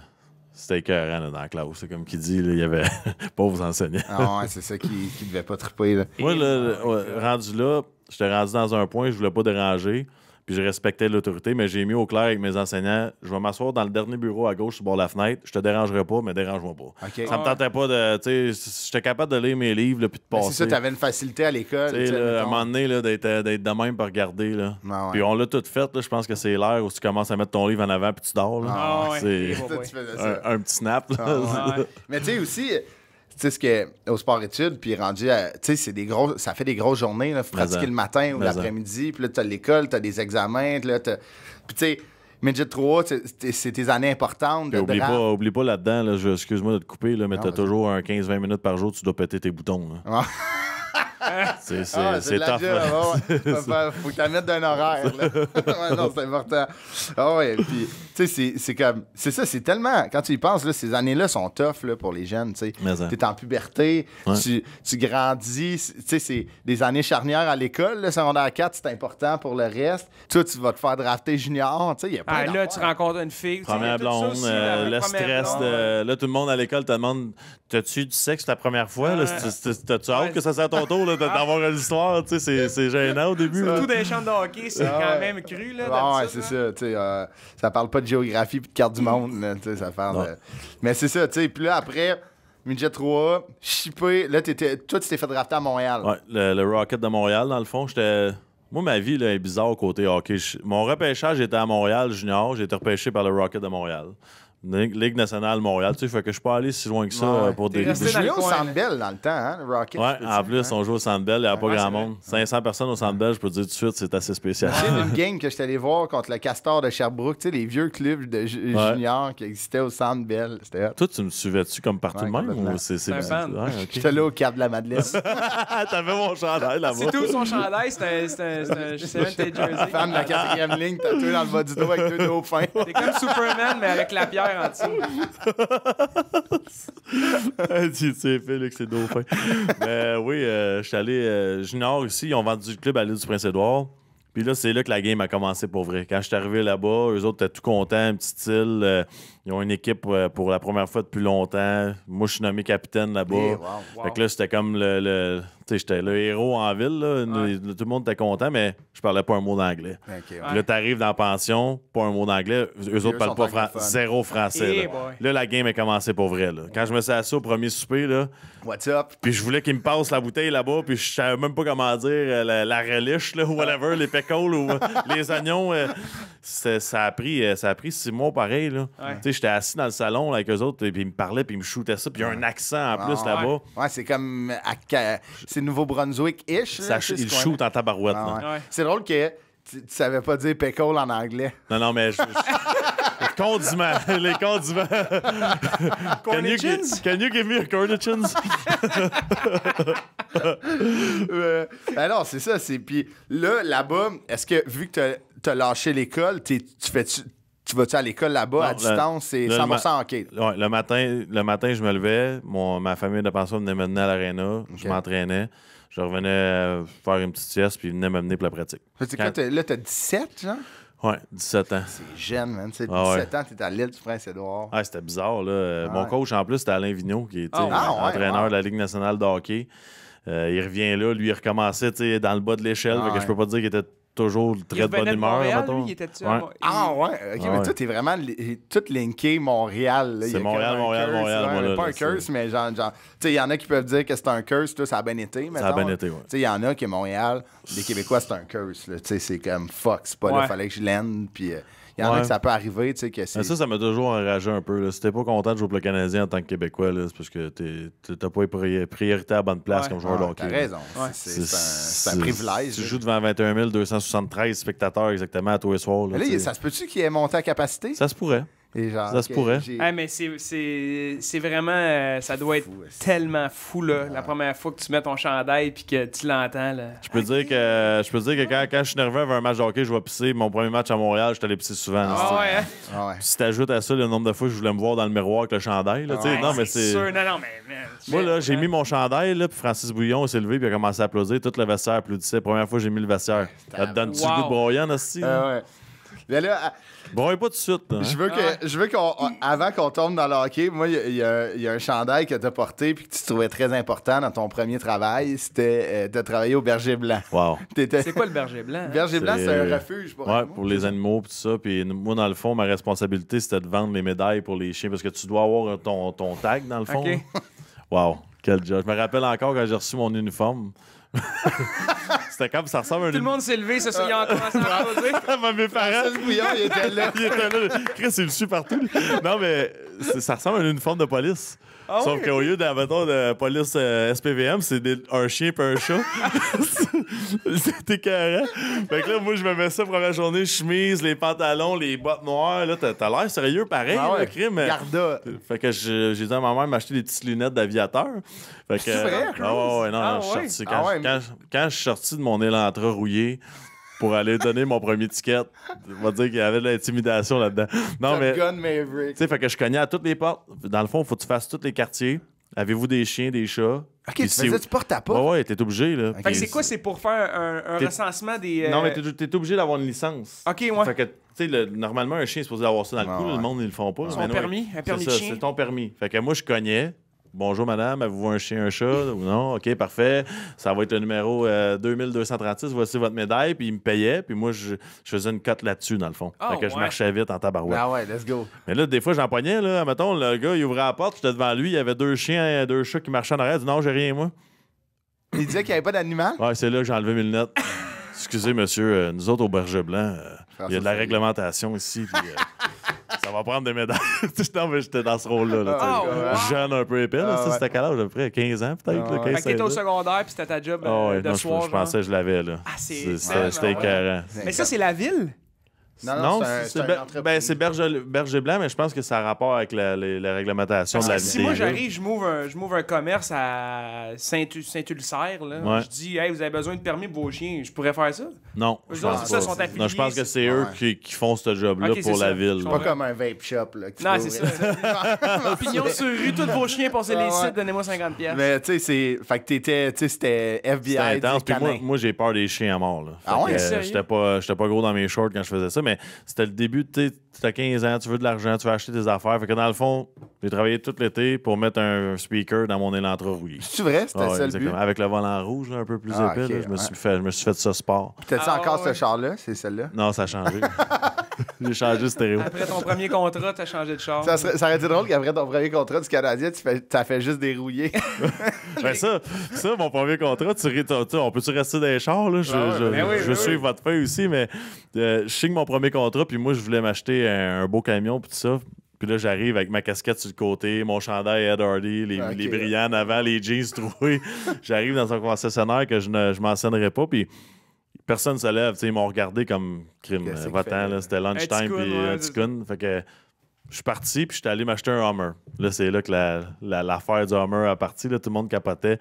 C'était écœurant là, dans la classe. C'est comme qui dit, là, il y avait pauvres enseignants. Ah ouais, c'est ça qui, qui devait pas triper. Là. Moi, là, ouais, rendu là, j'étais rendu dans un point, je voulais pas déranger, puis je respectais l'autorité, mais j'ai mis au clair avec mes enseignants, je vais m'asseoir dans le dernier bureau à gauche sur le bord de la fenêtre, je te dérangerai pas, mais dérange-moi pas. OK. Ça me tentait pas de, tu sais, j'étais capable de lire mes livres, là, puis de passer. c'est ça, t'avais une facilité à l'école. Tu sais, à un moment donné, là, d'être, euh, d'être de même pour regarder. Là. Ah ouais. Puis on l'a tout fait. Là, je pense que c'est l'heure où tu commences à mettre ton livre en avant puis tu dors. Là. Ah ouais. C'est Oh un, un petit snap. là. Ah Ouais. Mais tu sais aussi, sais ce que au sport études puis rendu à tu sais c'est des gros ça fait des grosses journées là, faut Mais pratiquer le matin ou l'après-midi, puis là t'as l'école, t'as des examens, là t'as puis tu sais Midget 3, c'est- tes années importantes de oublie, pas, oublie pas là-dedans, là, excuse-moi de te couper, là, mais t'as toujours un 15-20 minutes par jour, tu dois péter tes boutons. là. C'est c'est- Ah, tough. ouais. Faut que tu mettes d'un horaire. Là. ouais, non, c'est important. Ah ouais, puis, tu sais, c'est- c'est comme. C'est ça, c'est tellement. Quand tu y penses, là, ces années-là sont tough là, pour les jeunes. Tu es en puberté, Ouais. tu, tu grandis. c'est- Tu sais, c'est des années charnières à l'école. Le secondaire 4, c'est important pour le reste. Toi, tu vas te faire drafter junior. Tu sais, il y a pas Ah, là, tu rencontres une fille. Première ça blonde, aussi, euh, le stress. blonde. de- là, tout le monde à l'école te demande T'as-tu du sexe la première fois là? T'as-tu hâte que ça soit à ton tour là, de- d'avoir une histoire? Tu sais, c'est- gênant au début. Surtout dans les chambres de hockey, c'est Ah quand même cru. Là, Ah ouais, c'est là. ça. tu sais, euh, ça parle pas de géographie puis de carte du monde. là, tu sais, ça parle Mais c'est ça, tu sais. Puis là, après, Midget 3, chippé. Là, t'étais- toi, tu t'es fait drafter à Montréal. Ouais, le, le Rocket de Montréal, dans le fond, j'étais. Moi, ma vie là, est bizarre côté hockey. Mon repêchage était à Montréal junior. J'ai été repêché par le Rocket de Montréal. Ligue nationale Montréal. Tu sais, fait que je suis pas allé si loin que ça Ouais, euh, pour des. resté dans le au Centre. Bell dans le temps, hein, le Rocket. Ouais, je peux en dire, plus, hein. on joue au Centre Bell, il n'y a pas Ouais, grand monde. 500 personnes au Centre Bell, je peux te dire tout de suite, c'est assez spécial. A une game que j'étais allé voir contre le Castor de Sherbrooke, tu sais, les vieux clubs de ju- Ouais. juniors qui existaient au Centre Bell. C'était. Toi, tu me suivais-tu comme partout Ouais, de même? Ou c'est, c'est. J'étais là au Cap de la Madeleine. T'avais mon chandail là-bas. C'est tout son chandail, c'est un, c'est un, c'est un, c'est un de tes jerseys. Fan de la quatrième ligne, tatoué dans le bas du dos avec deux dauphins. T'es comme Superman, mais avec la pierre dessous. tu sais, Félix, c'est dauphin. Mais oui, euh, je suis allé euh, junior ici. Ils ont vendu le club à l'île du Prince-Édouard. Puis là, c'est là que la game a commencé pour vrai. Quand je suis arrivé là-bas, eux autres étaient tout contents, un petit style. euh, ils ont une équipe euh, pour la première fois depuis longtemps. Moi, je suis nommé capitaine là-bas. Et, wow. Wow. Fait que là, c'était comme le. le- tu sais, j'étais le héros en ville. là. Ouais. Tout le monde était content, mais je parlais pas un mot d'anglais. Ok, ouais. Là, t'arrives dans la pension, pas un mot d'anglais. Eux autres parlent sont pas fran- zéro français. Eh là. la game a commencé pour vrai. Là. Quand je me suis assis au premier souper, là, What's up? puis je voulais qu'ils me passent la bouteille là-bas, puis je savais même pas comment dire euh, la, la relish, là, ou whatever, les pickles ou euh, les oignons. euh, ça, a pris, ça a pris six mois pareil. Là. Ouais. Sais, J'étais assis dans le salon là, avec eux autres, et puis ils me parlaient, puis ils me shootaient ça, puis il y a un accent en plus Ah, là-bas. Ouais, c'est comme. à C'est Nouveau-Brunswick-ish. sais, ils shootent en tabarouette. Ah, là. ouais. Ouais. C'est drôle que tu, tu savais pas dire pickle en anglais. Non, non, mais. Je, je- condiments, les condiments. can, you, can you give me a cornichons? Euh, ben non, c'est ça. C'est puis là, là-bas, est-ce que vu que t'as- t'as lâché l'école, t'es- tu fais tu tu vas-tu à l'école là-bas à distance, c'est le 100% hockey. Ouais, le, matin, le matin, je me levais. Mon, ma famille de pension venait me mener à l'aréna. Je m'entraînais. Je revenais euh, faire une petite sieste, puis ils venaient m'amener pour la pratique. Quoi, là, t'as 17, genre? Ouais, 17 ans. C'est jeune, man. C'est Ah ouais. 17 ans, t'es à l'île du Prince-Édouard. Ah, c'était bizarre, là. Euh, Ah Mon ouais. coach, en plus, c'était Alain Vigneault, qui est tu sais, Ah entraîneur de la Ligue nationale de hockey. Euh, il revient là, lui, il recommençait dans le bas de l'échelle. Ah je peux pas dire qu'il était toujours très de bonne humeur. Montréal, mettons. lui, il était-tu à Ouais. Mo- Ah ouais, ok, Ah mais toi, t'es vraiment li- tout linké Montréal. là. C'est Montréal, Montréal, curse, Montréal, là, Pas là, un curse, mais genre, genre tu sais, il y en a qui peuvent dire que c'est un curse, toi, ça a bien été, Ça a mettons. bien été, ouais. Tu sais, il y en a qui, Montréal, les Québécois, c'est un curse, là. Tu sais, c'est comme fuck, c'est pas là, Ouais. fallait que je l'aide, puis euh, il y en a Ouais. que ça peut arriver, tu sais, que c'est. Mais ça, ça m'a toujours enragé un peu. Là. Si t'es pas content de jouer pour le Canadien en tant que Québécois, là, c'est parce que t'as pas pri- priorité à la bonne place Ouais. comme joueur de Ah, hockey. T'as raison. Ouais. C'est- un, privilège. Tu joues devant 21 273 spectateurs exactement à tous les soirs. là, ça se peut-tu qu'il ait monté à capacité? Ça se pourrait. Et genre, ça se pourrait. Ah, mais c'est- vraiment. euh, ça doit être Fou, tellement fou, là. La première fois que tu mets ton chandail puis que tu l'entends, là. Je peux dire que je peux dire que quand, quand je suis nerveux avant un match de hockey, je vais pisser. Mon premier match à Montréal, je suis allé pisser souvent. Ah c'est- ouais, hein? Ah ouais. Si t'ajoutes à ça le nombre de fois que je voulais me voir dans le miroir avec le chandail, là, tu sais, Ouais, non, mais c'est. sûr. Non, non, mais. Moi, là, j'ai mais- mis mon chandail, là, puis Francis Bouillon s'est levé, puis il a commencé à applaudir. Tout le vestiaire applaudissait. Première fois que j'ai mis le vestiaire. Ça te donne-tu le goût de broyer, en hostie? Ah ouais. Mais là, Broye pas tout de suite, hein? Je veux Ah que, je veux qu'on, avant qu'on tombe dans le hockey, moi, il y a- y, y un chandail que tu as porté puis que tu trouvais très important dans ton premier travail. C'était euh, de travailler au Berger Blanc. Wow. T'étais- C'est quoi le berger blanc? hein? Berger Blanc, C'est- un refuge pour Ouais, animaux. pour les animaux et tout ça. Puis moi, dans le fond, ma responsabilité, c'était de vendre les médailles pour les chiens parce que tu dois avoir ton, ton tag, dans le fond. Ok. Wow, quel job. Je me rappelle encore quand j'ai reçu mon uniforme. c'était comme ça ressemble à un Tout le monde s'est levé, c'est ça, ils ont commencé à applaudir. Mes parents. Bouillon, il était là. Il était là. Chris, il le suit partout. Non, mais ça ressemble à un uniforme de police. Ah Sauf qu'au lieu d'un bâton de police euh, SPVM, c'est des- un chien puis un chat. C'était carré. Fait que là, moi, je me mets ça première journée, chemise, les pantalons, les bottes noires. Là, t'as t'as l'air sérieux pareil, Ah le crime. Garda. Fait que je- j'ai dit à ma mère m'acheter des petites lunettes d'aviateur. Fait que, C'est vrai, ah ouais, non, Ah je suis ouais? sorti. Ah ouais, quand- quand je suis sorti de mon élantra rouillé pour aller donner mon premier ticket, on va dire qu'il y avait de l'intimidation là-dedans. Non, Top mais. Gun Maverick. Tu sais, fait que je cognais à toutes les portes. Dans le fond, faut que tu fasses tous les quartiers. Avez-vous des chiens, des chats? Ok, Puis tu faisais du porte à Ouais, porte. ouais, t'es obligé, là. Fait que c'est quoi? C'est pour faire un, recensement des. Non, euh, mais t'es, t'es obligé d'avoir une licence. Ok, ouais. Fait que, tu sais, le- normalement, un chien est supposé avoir ça dans le Ouais, cou. là, ouais. Le monde, ils le font pas. Mais non, permis, un c'est permis de ça, chien. C'est ton permis. Fait que moi, je cognais. Bonjour, madame. Avez-vous un chien, un chat? ou non? OK, parfait. Ça va être le numéro euh, 2236. Voici votre médaille. Puis il me payait. Puis moi, je, je faisais une cote là-dessus, dans le fond. Ah, fait que je marchais vite en tabarouette. Ah ouais, let's go. Mais là, des fois, j'en pognais, là. Mettons, le gars, il ouvrait la porte, j'étais devant lui, il y avait deux chiens, deux chats qui marchaient en arrière. Il dit non, j'ai rien, moi. Il disait qu'il n'y avait pas d'animal? Ouais, c'est là que j'ai enlevé mes lunettes. Excusez, monsieur, euh, nous autres au Berger Blanc, euh, il y a de la réglementation ici, puis euh, ça va prendre des médailles. non, mais j'étais dans ce rôle-là. là. Ah, ouais. Jeune, un peu épais. là. Ah, Ça, ouais. C'était à quel âge, à peu près? 15 ans, peut-être? Ah, ouais. 15, Fait que t'étais au 16 ans. secondaire, puis c'était ta job Ah euh, ouais, de non, je, soir. je pensais que je l'avais, là. Ah, c'est- C'était c'était ouais. écœurant. Mais ça, c'est la ville? Non, non, c'est c'est c'est ben, c'est Berger, Berger Blanc, mais je pense que ça a rapport avec la, la- la réglementation Parce de la que si vie moi j'arrive, je m'ouvre un, je m'ouvre un commerce à Saint- Saint-Ulcère. Ouais. je dis, hey, vous avez besoin de permis pour vos chiens, je pourrais faire ça? Non, Eux je pense c'est ça, pas. sont affiliés, Non, je pense que c'est c'est- eux Ouais. qui, qui font ce job-là c'est pour ça. la ville. Je Pas comme un vape shop. Là, Non, c'est ça. Pignon sur rue, tous vos chiens, pensez les sites, donnez-moi 50$. piastres. Mais tu sais, c'est. Fait que t'étais. Tu sais, c'était FBI. C'était intense. Puis moi, j'ai peur des chiens à mort. Ah ouais? j'étais pas gros dans mes shorts quand je faisais ça, mais c'était le début. Tu sais, t'as 15 ans, tu veux de l'argent, tu veux acheter des affaires. Fait que dans le fond, j'ai travaillé tout l'été pour mettre un speaker dans mon élantra rouillé. C'est vrai? C'était ouais, ça le but? Avec le volant rouge, là, un peu plus Ah, épais. là, je, me ouais. suis fait, je me suis fait ça sport. T'as-tu Ah, encore ouais. ce char-là? C'est celle-là? Non, ça a changé. j'ai changé de stéréo. Après ton premier contrat, t'as changé de char. Ça, serait- ça aurait été drôle qu'après ton premier contrat du Canadien, tu fais, t'as fait juste dérouiller. Ben ça, ça, mon premier contrat, tu, tu sais, on peut-tu rester dans les chars? Là? Je, Ah ouais, je, ben oui, je ben suis oui. votre feuille aussi, mais euh, je signe mon premier contrat, puis moi, je voulais m'acheter un, un beau camion, puis tout ça. Puis là, j'arrive avec ma casquette sur le côté, mon chandail Ed Hardy, les, les brillants avant, les jeans troués. j'arrive dans un concessionnaire que je ne je mentionnerai pas, puis personne ne se lève. tu sais, Ils m'ont regardé comme crime. Euh, Va-t'en, c'était Un lunchtime, puis ouais, un ticoun. Fait que je suis parti, puis je suis allé m'acheter un Hummer. Là, c'est là que la- la- l'affaire du Hummer a parti. Là, tout le monde capotait.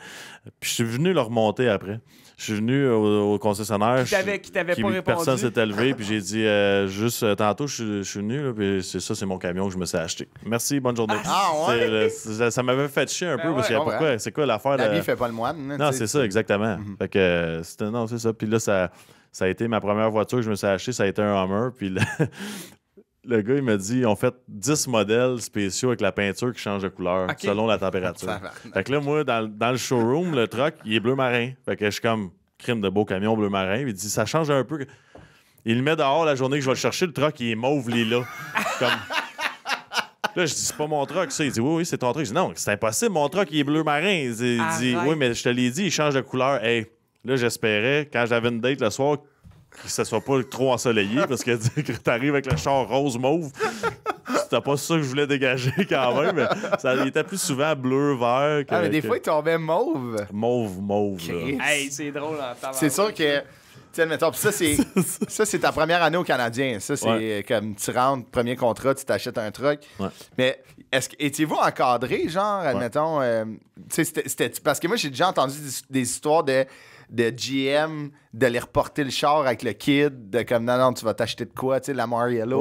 Puis je suis venu le remonter après. Je suis venu au, au concessionnaire. Qui t'avait- qui t'avait qui- pas répondu. Personne s'est élevé. Puis j'ai dit, euh, juste euh, tantôt, je, suis- je suis venu. Là, puis c'est ça, c'est mon camion que je me suis acheté. Merci, bonne journée. Ah, ouais? Le- c'est- ça m'avait fait chier un Ben peu. parce ouais, que pourquoi? C'est quoi l'affaire? La de- vie fait pas le moine. là, non, c'est ça, exactement. Mhm. Fait que euh, c'était non, c'est ça. Puis là, ça, ça a été ma première voiture que je me suis acheté, ça a été un Hummer. Puis le, le gars, il m'a dit, ils ont fait 10 modèles spéciaux avec la peinture qui change de couleur selon la température. Fait que là, moi, dans, dans le showroom, le truck, il est bleu marin. Fait que je suis comme crime de beau camion bleu marin. Il dit, ça change un peu. Il le met dehors la journée que je vais le chercher, le truck, il est mauve comme. Là, je dis, c'est pas mon truck, ça. Il dit, oui, oui, c'est ton truck. Je dis, non, c'est impossible, mon truck, il est bleu marin. Il dit, oui, mais je te l'ai dit, il change de couleur. Hey, là, j'espérais, quand j'avais une date le soir, que ça soit pas trop ensoleillé, parce que t'arrives avec le char rose-mauve. C'était pas ça que je voulais dégager quand même, mais ça, il était plus souvent bleu-vert que, Ah, mais des que fois, il tombait mauve. mauve-mauve. là. Christ. Hey, c'est drôle en. C'est sûr que. Tu sais, admettons, pis ça, c'est, ça, c'est ta première année au Canadien. Ça, c'est Ouais. comme tu rentres, premier contrat, tu t'achètes un. Ouais. Mais est-ce que étiez-vous encadré, genre, admettons, euh, tu sais, c'était, c'était- parce que moi, j'ai déjà entendu des, des histoires de, de GM d'aller reporter le char avec le kid, de comme, non, non, tu vas t'acheter de quoi, tu sais, la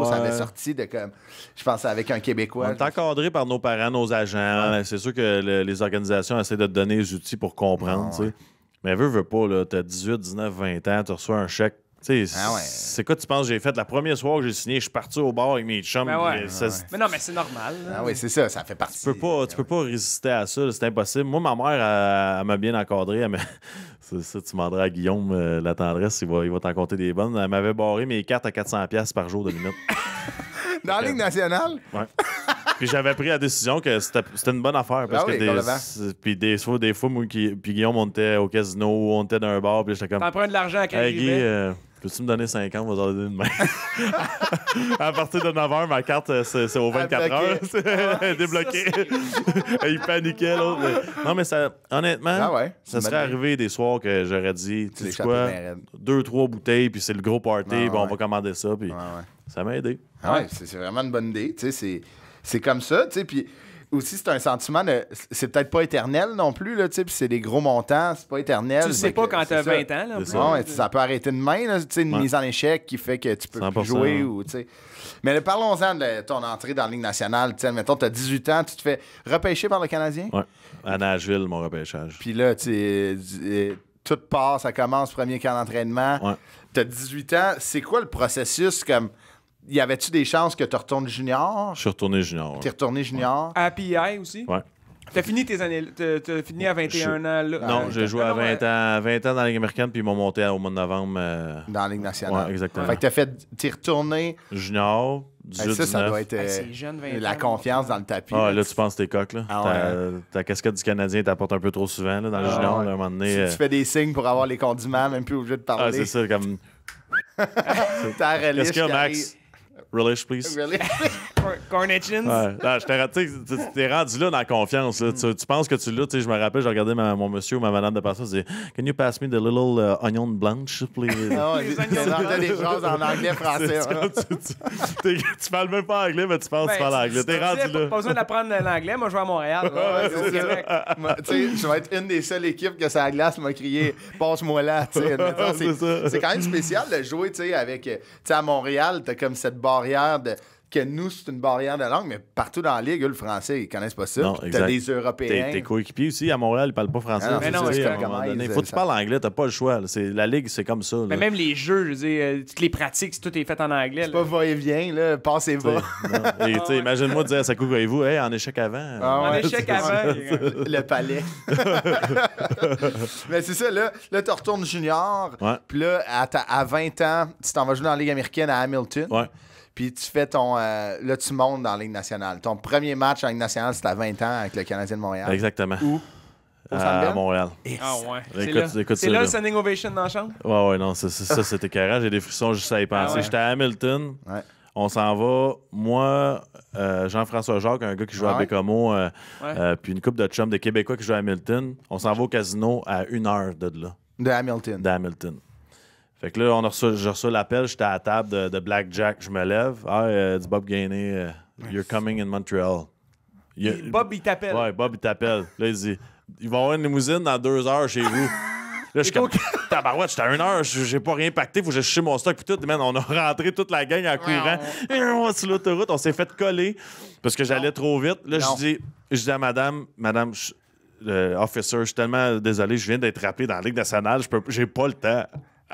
ça Ouais. avait sorti de comme, je pense, avec un On Québécois. est encadré par nos parents, nos agents. C'est sûr que le- les organisations essaient de te donner les outils pour comprendre. Ah, tu sais. Mais veux, veux pas, là, t'as 18, 19, 20 ans, tu reçois un chèque. Tu sais, Ah ouais. C'est quoi tu penses que j'ai fait? La première soir que j'ai signé, je suis parti au bar avec mes chums. Ben ouais. et ça, Ah ouais. Mais non, mais c'est normal. là. Ah oui, c'est ça, ça fait partie. Tu peux pas, tu peux pas résister à ça, c'est impossible. Moi, ma mère, elle, elle m'a bien encadré. Elle m'a- c'est ça, tu demanderas à Guillaume euh, la tendresse, il va, il va t'en compter des bonnes. Elle m'avait barré mes cartes à 400$ piastres par jour de limite. Dans la Ligue nationale? Ouais. puis j'avais pris la décision que c'était c'était une bonne affaire. Parce Ah oui, que des, puis des fois, des fois, moi, qui, puis Guillaume, on était au casino, on était dans un bar, puis j'étais comme. T'empruntes de l'argent à Hey, euh, Peux-tu me donner 50? On va t'en donner une main? à partir de 9 h, ma carte, euh, c'est aux 24 heures. C'est débloqué. Il paniquait, l'autre. Non, mais ça, honnêtement, Ah ouais, ça serait arrivé des soirs que j'aurais dit, tu sais quoi, deux, trois bouteilles, puis c'est le gros party, Ah puis on va commander ça, puis ouais. ça m'a aidé. Ah ouais, c'est c'est vraiment une bonne idée. Tu sais, c'est- c'est comme ça, tu sais. Puis aussi, c'est un sentiment de. C'est peut-être pas éternel non plus, là, tu sais. Puis c'est des gros montants, c'est pas éternel. Tu le sais pas que quand t'as ça. 20 ans. Là, ça. Ouais, ça peut arrêter de main, là, tu sais, une Ouais. mise en échec qui fait que tu peux 100%. plus jouer ou, tu sais. Mais là, parlons-en de ton entrée dans la Ligue nationale. Tu sais, mettons, tu as 18 ans, tu te fais repêcher par le Canadien? Ouais. À Nashville, mon repêchage. Puis là, tu sais, tout part, ça commence, premier camp d'entraînement. Ouais. Tu as 18 ans. C'est quoi le processus? Comme, y avait-tu des chances que tu retournes junior? Je suis retourné junior. ouais. T'es retourné junior? À PI aussi? Ouais. T'as fini tes années. T'as fini à 21 ans. Là. Non, Euh, j'ai joué à non, 20 euh, ans, 20 ans dans la Ligue américaine, puis ils m'ont monté au mois de novembre euh, Dans la Ligue nationale. Ouais, exactement. Fait que t'as fait, t'es retourné. junior, Hey, 18, ça, ça 19. doit être euh, Ah, c'est jeune, 20 la ans. confiance dans le tapis. Ah, là, tu penses tes coques, là. Ah ta, ouais. ta casquette du Canadien t'apporte un peu trop souvent, là, dans le Ah junior, ouais. là, à un moment donné. Tu, euh, tu fais des signes pour avoir les condiments, même plus obligé de Ah, parler. c'est ça, comme. T'as Qu'est-ce qu'il y a, Max? Relish, please. Cor- Cornetchins. Ouais. Non, t'es rendu là dans la confiance. Là. Tu, tu penses que tu l'as. Je me rappelle, j'ai regardé ma- mon monsieur ou ma madame de passage. Je disais Can you pass me the little uh, onion blanche, please? Ah ouais, Les oignons. inventais des phrases en anglais, français. Comme tu, tu- t'es- tu parles même pas anglais, mais tu penses que Ben, tu parles anglais. T'es rendu là. pas besoin d'apprendre l'anglais. Moi, je vais à Montréal. Je vais être une des seules équipes que sa glace m'a crié passe-moi là. C'est quand même spécial de jouer avec. Tu sais, à Montréal, t'as comme cette barrière de. Que nous, c'est une barrière de langue, mais partout dans la ligue, le français, ils connaissent pas ça. T'as des Tes, Européens. tes coéquipiers aussi, à Montréal, ils parlent pas français. Ah non, mais non, c'est disent Faut que tu parles anglais, t'as pas le choix. La ligue, c'est comme ça. là. Mais même les jeux, je veux dire, euh, toutes les pratiques, si tout est fait en anglais. C'est pas va-et-vient, là, passez Tu sais, va. non. Et, tu sais, Imagine-moi dire à Sakou vous hey, en échec avant. Ah En ouais. échec avant. il- le palais. Mais c'est ça, là, là tu retournes junior. Puis là, à, ta- à 20 ans, tu t'en vas jouer dans la Ligue américaine à Hamilton. Ouais. Puis tu fais ton. euh, là, tu montes dans la Ligue nationale. Ton premier match en Ligue nationale, c'était à 20 ans avec le Canadien de Montréal. Exactement. Où? À? Montréal. Ah ouais. C'est là, écoute c'est ça, là là. le standing ovation dans la chambre? Ouais, ouais, non, ça, c'était carré. J'ai des frissons juste à y penser. Ah ouais. J'étais à Hamilton. Ouais. On s'en va. Moi, euh, Jean-François Jacques, un gars qui joue Ah à ouais? Bécomo, euh, Ouais. euh, puis une couple de chums de Québécois qui jouent à Hamilton. On s'en va au casino à une heure de là, De Hamilton. d'Hamilton. Fait que là, on a reçu, j'ai reçu l'appel, j'étais à la table de, de Blackjack, je me lève. Ah, euh, du Bob Gainé, euh, You're coming in Montreal. Il y a- Bob, il t'appelle. Ouais, Bob, il t'appelle. Là, il dit Il va y avoir une limousine dans deux heures chez vous. Là, je suis comme Tabarouette, j'étais à une heure, j'ai pas rien pacté, faut que je mon stock. Puis tout, man, on a rentré toute la gang en courant. Et on va sur l'autoroute, on s'est fait coller parce que j'allais trop vite. Là, je dis, je dis à madame, madame, je- officer, je suis tellement désolé, je viens d'être rappelé dans la Ligue nationale, je peux, j'ai pas le temps.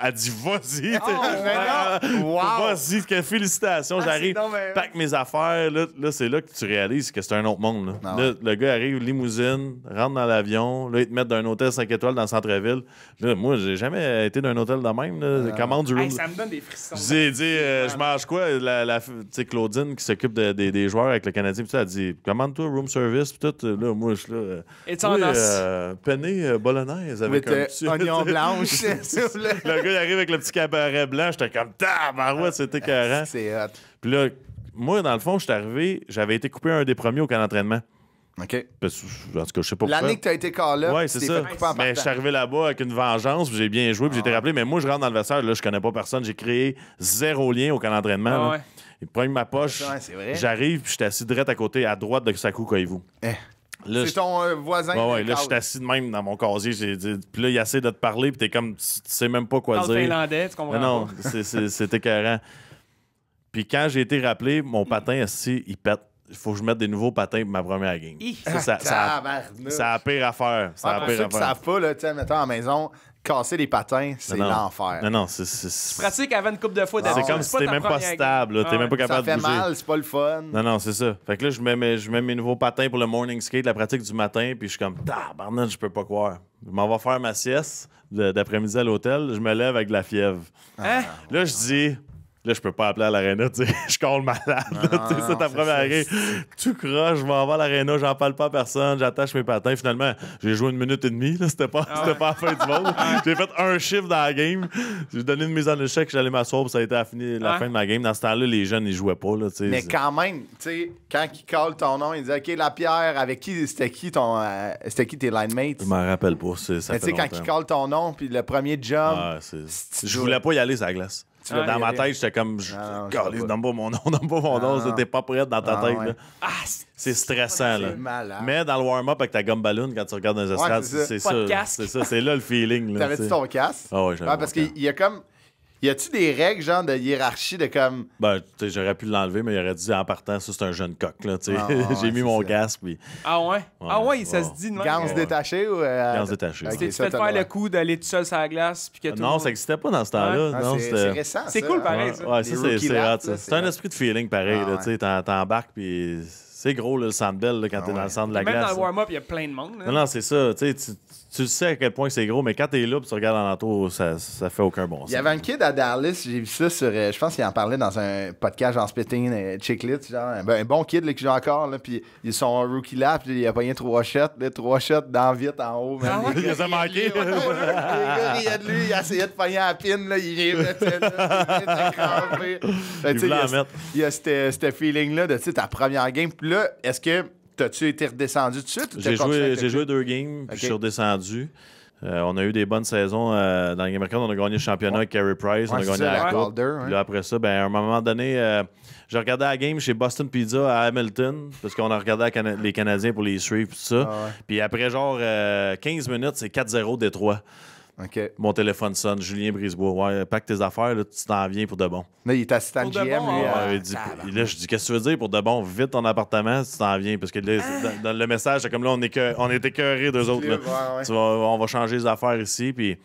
Elle dit, vas-y. mais! Wow! Vas-y, que félicitations, Ah, j'arrive, bien- pack mes affaires. Là, là, c'est là que tu réalises que c'est un autre monde. Là. Ah Là, le gars arrive, limousine, rentre dans l'avion, là, ils te mettent d'un hôtel 5 étoiles dans le centre-ville. Là, moi, j'ai jamais été d'un hôtel de même. Là. Ah. Commande du room. Hey, ça me donne des frissons. Je dis, elle dit, euh, je mange quoi? La, la, tu sais, Claudine qui s'occupe de- des- des joueurs avec le Canadien, puis ça, elle dit, commande-toi room service, puis tout. Là, moi, je suis là. euh, It's oui, euh, penne bolognaise avec un petit... oignon blanche. le gars, il arrive avec le petit cabaret blanc. J'étais comme, tabarouette, c'était carré. C'est hot. Puis là, moi, dans le fond, je suis arrivé, j'avais été coupé un des premiers au camp d'entraînement. OK. Parce que, en tout cas, je sais pas pourquoi. L'année que tu as été call-up, Ouais, tu c'est ça. Mais je suis arrivé là-bas avec une vengeance, puis j'ai bien joué, puis j'ai été rappelé. Mais moi, je rentre dans le vestiaire, là, je connais pas personne. J'ai créé zéro lien au camp d'entraînement. Ah. Il prend ma poche, Ouais, c'est vrai. j'arrive, puis je suis assis direct à côté, à droite de Sakou Koivu. Eh. C'est ton euh, voisin. Ouais, ouais, là, je suis assis de même dans mon casier. j'ai dit- Puis là, il essaie de te parler, puis t'es comme, tu, tu sais même pas quoi dire. finlandais, tu comprends Mais non, pas. c'est- c'est- c'était écœurant. Puis quand j'ai été rappelé, mon patin assis, il pète. Il faut que je mette des nouveaux patins pour ma première game. Ça, ça, ça, Tabarnak. c'est la pire affaire. C'est Ouais, la pour pire affaire. savent pas, là, tu sais, mettons à la maison, casser les patins, c'est Non, non. l'enfer. Non, non, c'est- c'est Pratique avant une coupe de fois c'est comme si t'es même pas stable. là. T'es Ah même pas. Ça capable fait de bouger. mal, c'est pas le fun. Non, non, c'est ça. Fait que là, je mets, mes, je mets mes nouveaux patins pour le morning skate, la pratique du matin, puis je suis comme, tabarnak, je peux pas croire. Je m'en vais faire ma sieste d'après-midi à l'hôtel, je me lève avec de la fièvre. Hein? Là, je dis, Là, je peux pas appeler à l'aréna, tu sais. Je colle malade. tu sais, c'est ta première ça, game. Tout croche, je m'en vais à l'aréna, j'en parle pas à personne, j'attache mes patins. Finalement, j'ai joué une minute et demie, là. C'était pas, c'était pas la fin du monde. J'ai fait un chiffre dans la game. J'ai donné une mise en échec, j'allais m'asseoir, puis ça a été la, fini- la Ouais. fin de ma game. Dans ce temps-là, les jeunes, ils jouaient pas, là, tu sais. Mais quand même, tu sais, quand il colle ton nom, il dit OK, la pierre, avec qui c'était qui ton. euh, c'était qui tes line mates? Je m'en rappelle pas. c'est- Ça Mais tu sais, quand longtemps. il colle ton nom, puis le premier jump, Ah, tu je voulais pas y aller sur la glace. Ah, dans ma tête, j'étais comme, je, Ah, non, pas. donne pas mon nom, donne pas mon nom, Ah, t'es pas prête dans ta Ah, tête. ouais. là. Ah, c'est- stressant, là. malade. Mais dans le warm-up avec ta gomme ballon, quand tu regardes dans les estrades, c'est ça. c'est ça. C'est ça, c'est là le feeling. T'avais-tu tu ton casque? Ah ouais, parce qu'il y a comme. Y a-tu des règles, genre, de hiérarchie de comme. Ben, tu sais, j'aurais pu l'enlever, mais il aurait dit en partant, ça, c'est un jeune coq. Là, tu sais. Ah, ouais, J'ai mis mon ça. casque, puis Ah ouais? Ah ouais, ça ouais. se dit même. Que- détachés ou. euh, Gants détachés, ok, ouais. Tu ça, fais t'as faire le coup d'aller tout seul sur la glace. Puis que tout le non, monde- ça n'existait pas dans ce temps-là. Ah, non, c'est récent. C'est ça. cool, pareil. Ouais, ça. ouais, ça, c'est rookie c'est un esprit de feeling pareil. Ah, là, tu sais, T'embarques, puis c'est gros, là, le Sandbell, là, quand t'es dans le centre de la Même glace. dans le warm-up, il y a plein de monde. là. Non, non, c'est ça. Tu, sais, tu, sais à quel point c'est gros, mais quand t'es là, puis tu regardes en entour, ça, ça fait aucun bon sens. Il y avait un kid à Dallas, j'ai vu ça sur. euh, je pense qu'il en parlait dans un podcast genre Spitting euh, Chicklet, genre. Un, ben, un bon kid là, qui joue encore, là, puis ils sont un rookie lap, puis il a pogné trois shots, là, trois shots dans vite en haut. man. Ah Il les a ouais. Les gars riaient de lui, il essayait de pogner à la pin, là, il remettait là, il était crampé. Fait que, Il y a en ce- mettre. Il y a ce ce feeling-là de tu sais, ta première game. Puis là, est-ce que t'as-tu été redescendu tout de suite? J'ai joué, le joué deux games, puis je suis redescendu. Euh, on a eu des bonnes saisons euh, dans la Game. On a gagné le championnat avec Carey Price. on a gagné ça, la Coupe. Calder, hein. Là, après ça, ben, à un moment donné, euh, j'ai regardé la game chez Boston Pizza à Hamilton parce qu'on a regardé Cana- les Canadiens pour les suivre tout ça. Ah ouais. Puis après genre euh, 15 minutes, c'est 4-0 Détroit. OK. Mon téléphone sonne. Julien Brisebois. Ouais, pack tes affaires, là, tu t'en viens pour de bon. Là, il est assistant Pour GM, bon, lui. ah il dit- là, je dis, qu'est-ce que tu veux dire pour de bon? Vite ton appartement, tu t'en viens. Parce que là, dans, dans le message, c'est comme là, on, est que, on écœurés d'eux autres. Là. Ouais, ouais. Tu vas- on va changer les affaires ici. Puis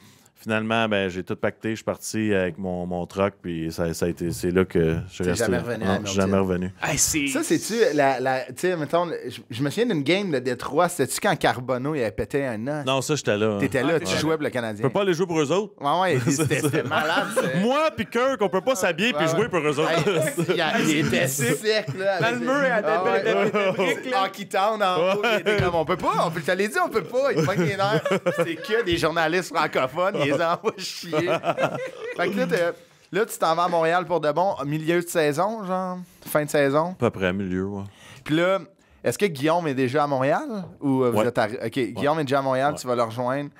finalement, ben, j'ai tout pacté. Je suis parti avec mon, mon truck. Puis ça, ça a été, c'est là que je suis T'es resté. jamais revenu à Non, Hamilton. je suis jamais revenu. Hey. Ça, c'est-tu la. la tu sais, mettons, je, je me souviens d'une game de Détroit. C'était-tu quand Carbonneau il avait pété un an? Non, ça, j'étais là. T'étais là, Ah, tu jouais pour le Canadien. peux pas aller jouer pour eux autres. Ouais, ouais, c'était malade. Moi puis Kirk, on peut pas s'habiller puis Ouais, jouer pour eux autres. Il, a- il était sec, là. Dans le des- mur, il y a des- Ah Town en haut, il était comme, on peut pas, on peut, je te l'ai dit, on peut pas. Il les nerfs. C'est que des journalistes francophones, les envoient chier. fait que là, t'es- là, tu t'en vas à Montréal pour de bon, milieu de saison, genre, fin de saison. À peu près à milieu, ouais. Puis là, est-ce que Guillaume est déjà à Montréal? Ou euh, vous Ouais. êtes arri- OK, Guillaume est déjà à Montréal, tu vas le rejoindre.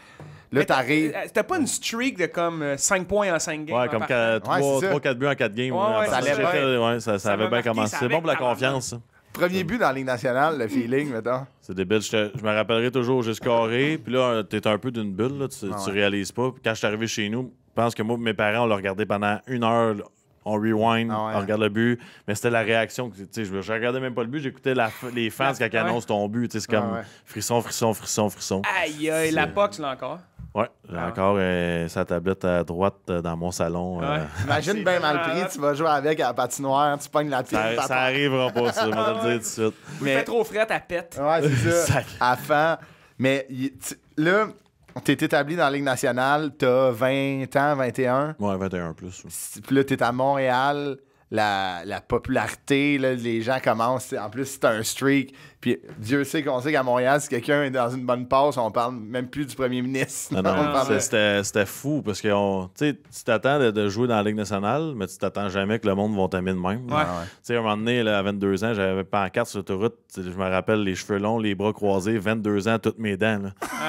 Là, t'arrives. euh, C'était pas une streak de comme 5 points en 5 games. Ouais, comme partant. 3-4 c'est ça. buts en 4 games. Ouais, ça partant, allait j'étais- ouais, ça, ça Ça avait bien commencé. C'est bon pour la confiance, ça. Premier but dans la Ligue nationale, le feeling, mettons. C'est débile. Je, te- je me rappellerai toujours, j'ai scoré. Puis là, t'es un peu d'une bulle. Là, tu, Ah tu réalises pas. Puis quand je suis arrivé chez nous, je pense que moi mes parents, on l'a regardé pendant une heure. là. On rewind, Ah ouais. on regarde le but. Mais c'était la réaction. que, tu sais, Je, je regardais même pas le but, j'écoutais les fans quand ils annoncent ton but. C'est comme Ah ouais. frisson, frisson, frisson, frisson. Aïe, aïe, la tu l'as encore. Ouais, j'ai Ah. encore euh, sa tablette à droite euh, dans mon salon. euh, Ouais. Imagine bien mal pris, tu vas jouer avec à la patinoire, tu pognes la pile. ça, ça arrivera pas, ça, je vais te le dire tout de suite. Mais... fait trop frais, ta pète. Ouais, c'est ça. À fin. Mais y- tu- là, t'es établi dans la Ligue nationale, t'as 20 ans, 21. Ouais, 21 plus. Puis là, t'es à Montréal. La, la popularité, là, les gens commencent. En plus, c'est un streak. Puis Dieu sait qu'on sait qu'à Montréal, si quelqu'un est dans une bonne passe, on parle même plus du premier ministre. Ah non, On parle de- c'est- c'était c'était fou parce que on- tu sais, tu t'attends de, de jouer dans la Ligue nationale, mais tu t'attends jamais que le monde va t'aimer de même. Ouais. Tu sais, à un moment donné, là, à 22 ans, j'avais pas en carte sur l'autoroute. tu Je me rappelle les cheveux longs, les bras croisés, 22 ans, toutes mes dents.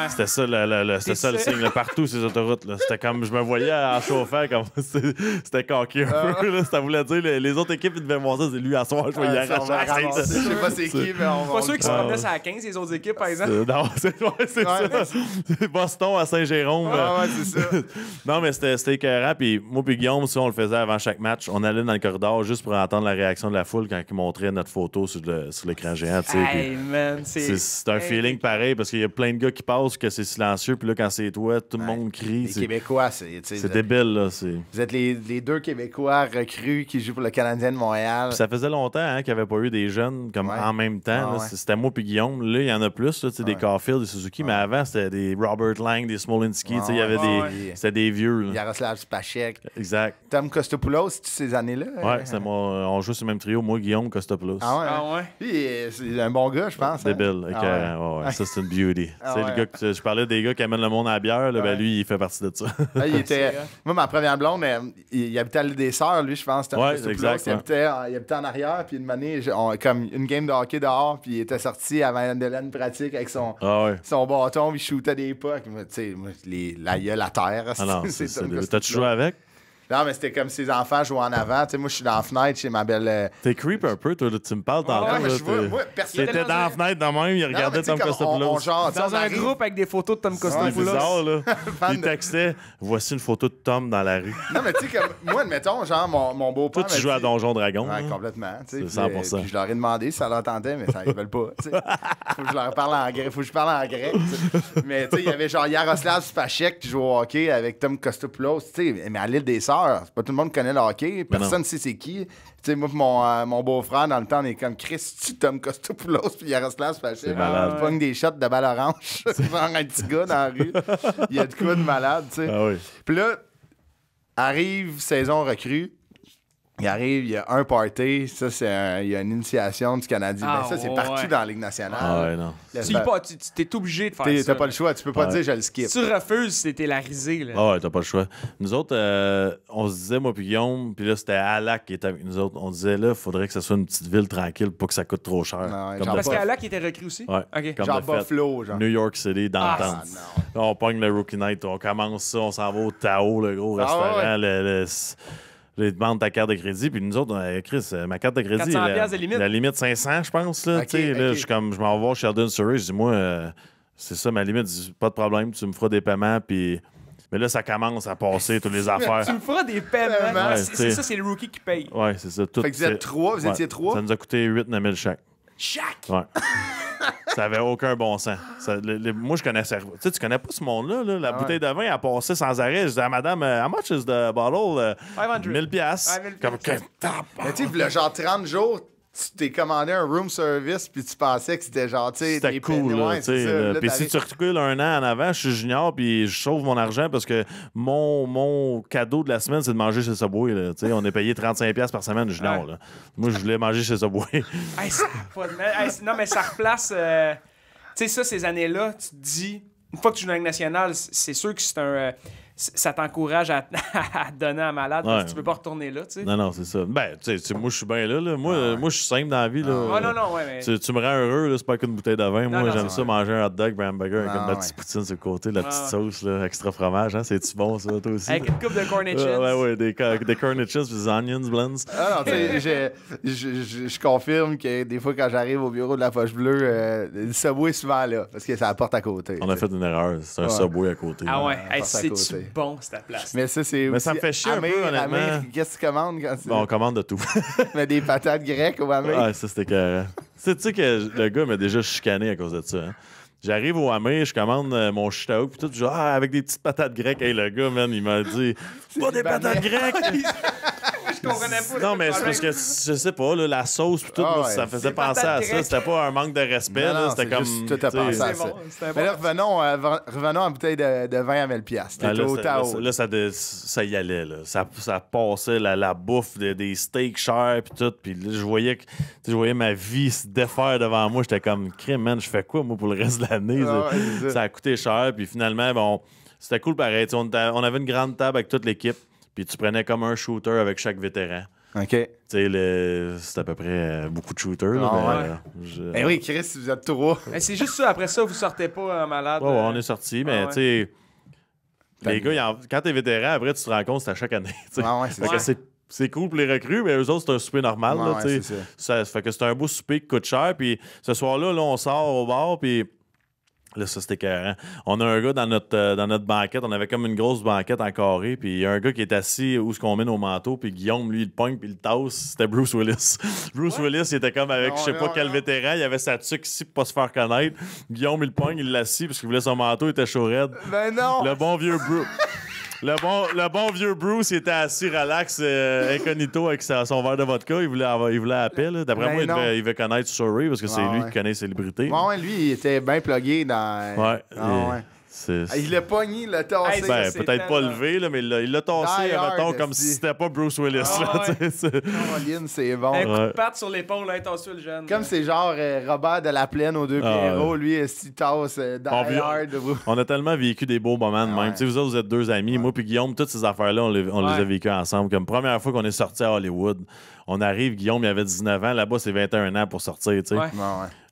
C'était ça, le, le- le- c'était ça le signe, partout ces autoroutes. C'était comme, je me voyais en chauffeur, comme c'était c'était coquille un peu. là. Ça voulait dire, les, les autres équipes, ils devaient voir ça, c'est lui à soir, je vais y Ah, arracher. Je sais pas c'est qui, mais on va. Pas sûr qu'ils se sur la 15, les autres équipes, par exemple. Non, c'est ouais, ça. Boston à Saint-Jérôme. Ah ouais, c'est ça. Non, mais c'était c'était écœurant. Puis moi puis Guillaume, ça, on le faisait avant chaque match. On allait dans le corridor juste pour entendre la réaction de la foule quand ils montraient notre photo sur le- sur l'écran géant. Hey, man, C'est un feeling pareil parce qu'il y a plein de gars qui passent que c'est silencieux. Puis là, quand c'est toi, tout le monde crie. Les C'est Québécois, c'est. c'est vous êtes- débile, là. c'est- Vous êtes les, les deux Québécois recrues qui jouent pour le Canadien de Montréal. Puis ça faisait longtemps hein, qu'il n'y avait pas eu des jeunes comme Ouais. en même temps. Ah là. ouais. C'était moi puis Guillaume. Là, il y en a plus. Là, tu sais, Des. Caulfield, des Suzuki. Mais avant, c'était des Robert Lang, des Smolinski. tu sais, Il y avait Ouais, des... ouais. C'était des vieux. là. Yaroslav Spacek. Exact. Tom Kostopoulos, c'est ces années-là? Ouais, c'était mon... on joue sur le même trio. Moi, Guillaume, Costopoulos. Ah ouais? Ah ouais? Lui, euh, c'est un bon gars, je pense. hein? Débile. Ah écœurant. Ouais, ouais. Ça, c'est une beauty. Ah c'est ouais. le gars que je parlais des gars qui amènent le monde à la bière. Là, Ouais. ben, lui, il fait partie de ça. Là, il était... C'est, euh, Moi, ma première blonde, euh, il, il habitait à l'île des Sœurs, lui, je pense. Tom Ouais, Kostopoulos. exact, Il, habitait, en- il habitait en arrière, puis une année, comme une game de hockey dehors, puis était sorti avant de une pratique avec son, ah ouais. son bâton, puis il shootait des pucks. Tu sais, la gueule à terre. Ah c'est T'as-tu joué avec? Non, mais c'était comme ses enfants jouaient en avant. Tu sais, moi, je suis dans la fenêtre chez ma belle. euh, T'es creep un peu, toi. là, Tu me parles tantôt. personne- T'étais dans la fenêtre de même, il Non, regardait Tom on- Costopoulos. on genre, Dans on un arrive- groupe avec des photos de Tom C'est Costopoulos. bizarre, là. Il de- textait Voici une photo de Tom dans la rue. Non, mais tu sais, comme moi, admettons, genre, mon, mon beau-père. Toi, tu joues à Donjon Dragon. Ouais, hein? complètement. C'est puis, euh, 100%. Puis je leur ai demandé si ça leur tentait, mais ça, ils veulent pas. Faut que je leur parle en grec. Faut que je parle en grec. Mais tu sais, il y avait genre Yaroslav Spacek qui joue au hockey avec Tom Kostopoulos. tu sais. Mais à l'île des Sœurs, c'est pas tout le monde connaît le hockey. Personne ne sait c'est qui. Tu sais, moi, mon, euh, mon beau-frère, dans le temps, on est comme Chris, tu Tom Kostopoulos puis Yaroslav malade. Il pogne des shots de balle orange. Genre un petit gars dans la rue. Il y a de quoi de malade, tu sais. Ah oui. Puis là, arrive saison recrue. Il arrive, il y a un party. Ça, c'est un- il y a une initiation du Canadien. Ah, Ben, ça, c'est ouais. partout dans la Ligue nationale. Ah ouais, non. Tu pas, tu tu- t'es obligé de faire T'es- ça. T'as pas le choix. Tu peux pas Ouais. dire je le skip. Si tu refuses, c'était la risée. Là. Ah ouais, t'as pas le choix. Nous autres, euh, on se disait, moi puis Guillaume, puis là, c'était Alak qui était avec nous autres. On disait, là, il faudrait que ce soit une petite ville tranquille pour que ça coûte trop cher. Non, ouais, Comme genre de Parce qu'Alak était recruté aussi? Ouais. Comme Genre. Buffalo, genre. New York City, Ah, downtown. non. Là, on pogne le Rookie Night, on commence ça, on s'en va au Tao, le gros Ah restaurant. ouais. Le, le- les demandes ta carte de crédit, puis nous autres, on a- Chris, euh, ma carte de crédit, 400 la, de limite. la limite 500, je pense. Là, Ok, tu sais, là, je suis comme, je m'en vais voir Sheldon Surrey, je dis, moi, euh, c'est ça ma limite, Je dis, pas de problème, tu me feras des paiements, puis. Mais là, ça commence à passer, toutes les affaires. Tu me feras des paiements. Ouais, c'est ça, c'est le rookie qui paye. Ouais, c'est ça. Tout, Fait que vous êtes trois, vous ouais. étiez trois? Ça nous a coûté 8 9 000 chaque. Ouais. ça avait aucun bon sens. Ça- le- le- moi, je connaissais. Tu sais, tu connais pas ce monde-là. là. La Ah ouais. bouteille de vin a passé sans arrêt. Je disais à madame, euh, how much is the bottle? Euh, 500. 1000 piastres? Ouais, 1000 Comme que. Mais tu sais, le genre 30 jours, tu t'es commandé un room service, puis tu pensais que c'était genre, tu sais, C'était cool, là, ça. Puis si tu recules un an en avant, je suis junior, puis je sauve mon argent parce que mon, mon cadeau de la semaine, c'est de manger chez Subway. Là. Tu sais, on est payé 35$ piastres par semaine, junior. Ouais. Là. Moi, je voulais manger chez Subway. Hey, pas de. Hey, non, mais ça replace. euh, tu sais, ça, ces années-là, tu te dis. Une fois que tu joues dans la Ligue nationale, c'est sûr que c'est un. euh, ça t'encourage à, à donner à malade parce que Ouais. tu peux pas retourner là, tu sais. non, non, c'est ça. Ben, tu sais, tu sais, moi, je suis bien là. là. Moi, euh, moi je suis simple dans la vie. Là. Ah non, non, ouais, mais. Tu, tu me rends heureux, là, c'est pas qu'une bouteille de vin. Moi, j'aime ça manger un hot dog, un hamburger avec Ah, une petite ouais. poutine sur le côté, la Ah, petite ouais. sauce, là, extra fromage. Hein? C'est-tu bon, ça, toi aussi? Avec une coupe de cornet Ouais, ouais, ouais, des, des cornet chips, des onions blends. Ah non, tu sais, je, je- je confirme que des fois, quand j'arrive au bureau de la Poche Bleue, euh, le Subway est souvent là, parce que c'est à la porte à côté. On a tu fait une erreur. C'est un Ouais. subway à côté. Ah ouais, Ouais, hey, c'est-tu côté. Bon, cette place. Mais ça, c'est Mais ça me fait chier un peu, honnêtement. Amir, Qu'est-ce que tu commandes quand tu Bon, on commande de tout. mets des patates grecques au Amir? ah, ça, c'était carré. Tu sais- tu sais que le gars m'a déjà chicané à cause de ça. hein? J'arrive au Hammer, je commande euh, mon shitaouk, puis tout, genre, ah, avec des petites patates grecques. Hey, le gars, man, il m'a dit, pas des patates grecques! Je comprenais pas. Non, mais c'est parce que, je sais pas, là, la sauce, puis tout, Ah moi, ouais. ça faisait penser à ça. C'était pas un manque de respect, c'était comme. juste tout pensé à ça. bon, Mais là, revenons, euh, revenons à bouteille de, de vin à 1000 piastres. Ah, T'étais là, au ça- Tao. là, là, ça, dé- ça y allait. Là. Ça, ça passait la, la bouffe de- des steaks chers puis tout. Puis là, je voyais que je voyais ma vie se défaire devant moi. J'étais comme crime, man, je fais quoi moi pour le reste de l'année? Ah ça? ouais, c'est ça. ça a coûté cher. Puis finalement, bon, c'était cool pareil. On avait une grande table avec toute l'équipe. Puis tu prenais comme un shooter avec chaque vétéran. OK. Tu sais, le- c'est à peu près euh, beaucoup de shooters. là, Ah mais, ouais. euh, je- Ben oui, Chris, vous êtes trois. Mais c'est juste ça, après ça, vous sortez pas en malade. Ouais, ouais, euh, on est sortis, mais ah ouais. tu sais, les gars, en- quand t'es vétéran, après, tu te rends compte, c'est à chaque année. Ah ouais, c'est Fait que Ouais. c'est c'est cool pour les recrues, mais eux autres, c'est un souper normal. Là, c'est ça. fait que c'est un beau souper qui coûte cher. Puis ce soir-là, là, on sort au bar, puis là, ça, c'était carré. On a un gars dans notre, euh, dans notre banquette. On avait comme une grosse banquette en carré. Puis il y a un gars qui est assis où ce qu'on met nos manteaux. Puis Guillaume, lui, il pogne, puis il tasse. C'était Bruce Willis. Bruce Willis, il était comme avec Non, je sais pas non, quel vétéran. Il avait sa tuque ici pour pas se faire connaître. Guillaume, il le pogne, il l'assit parce qu'il voulait son manteau, il était chaud raide. Ben non! Le bon vieux Bruce. Le bon, le bon vieux Bruce, il était assis relax, euh, incognito avec sa- son verre de vodka. Il voulait, avoir, il voulait là. D'après Ben moi, il devait, il devait connaître Surrey parce que c'est Ah lui ouais. qui connaît les célébrités. Ouais, lui, il était bien plugué dans. Ouais. Ah, ouais. C'est- Ah, Il l'a pogné, il l'a tassé. Hey, ben, peut-être pas levé, là, mais il l'a- il l'a tassé, mettons, comme si c'était pas Bruce Willis. Ah, là, ouais. c'est- bon. Un coup de patte sur l'épaule, là, attention le jeune. Comme c'est genre euh, Robert de la Plaine aux deux Ah, Pierrot, lui, il tasse euh, Die On Hard. On a tellement vécu des beaux moments de Ah même. ouais. Tu sais, vous autres, vous êtes deux amis. Moi puis Guillaume, toutes ces affaires-là, on, les, on les a vécues ensemble. Comme première fois qu'on est sorti à Hollywood, on arrive, Guillaume, il avait 19 ans. Là-bas, c'est 21 ans pour sortir. tu sais.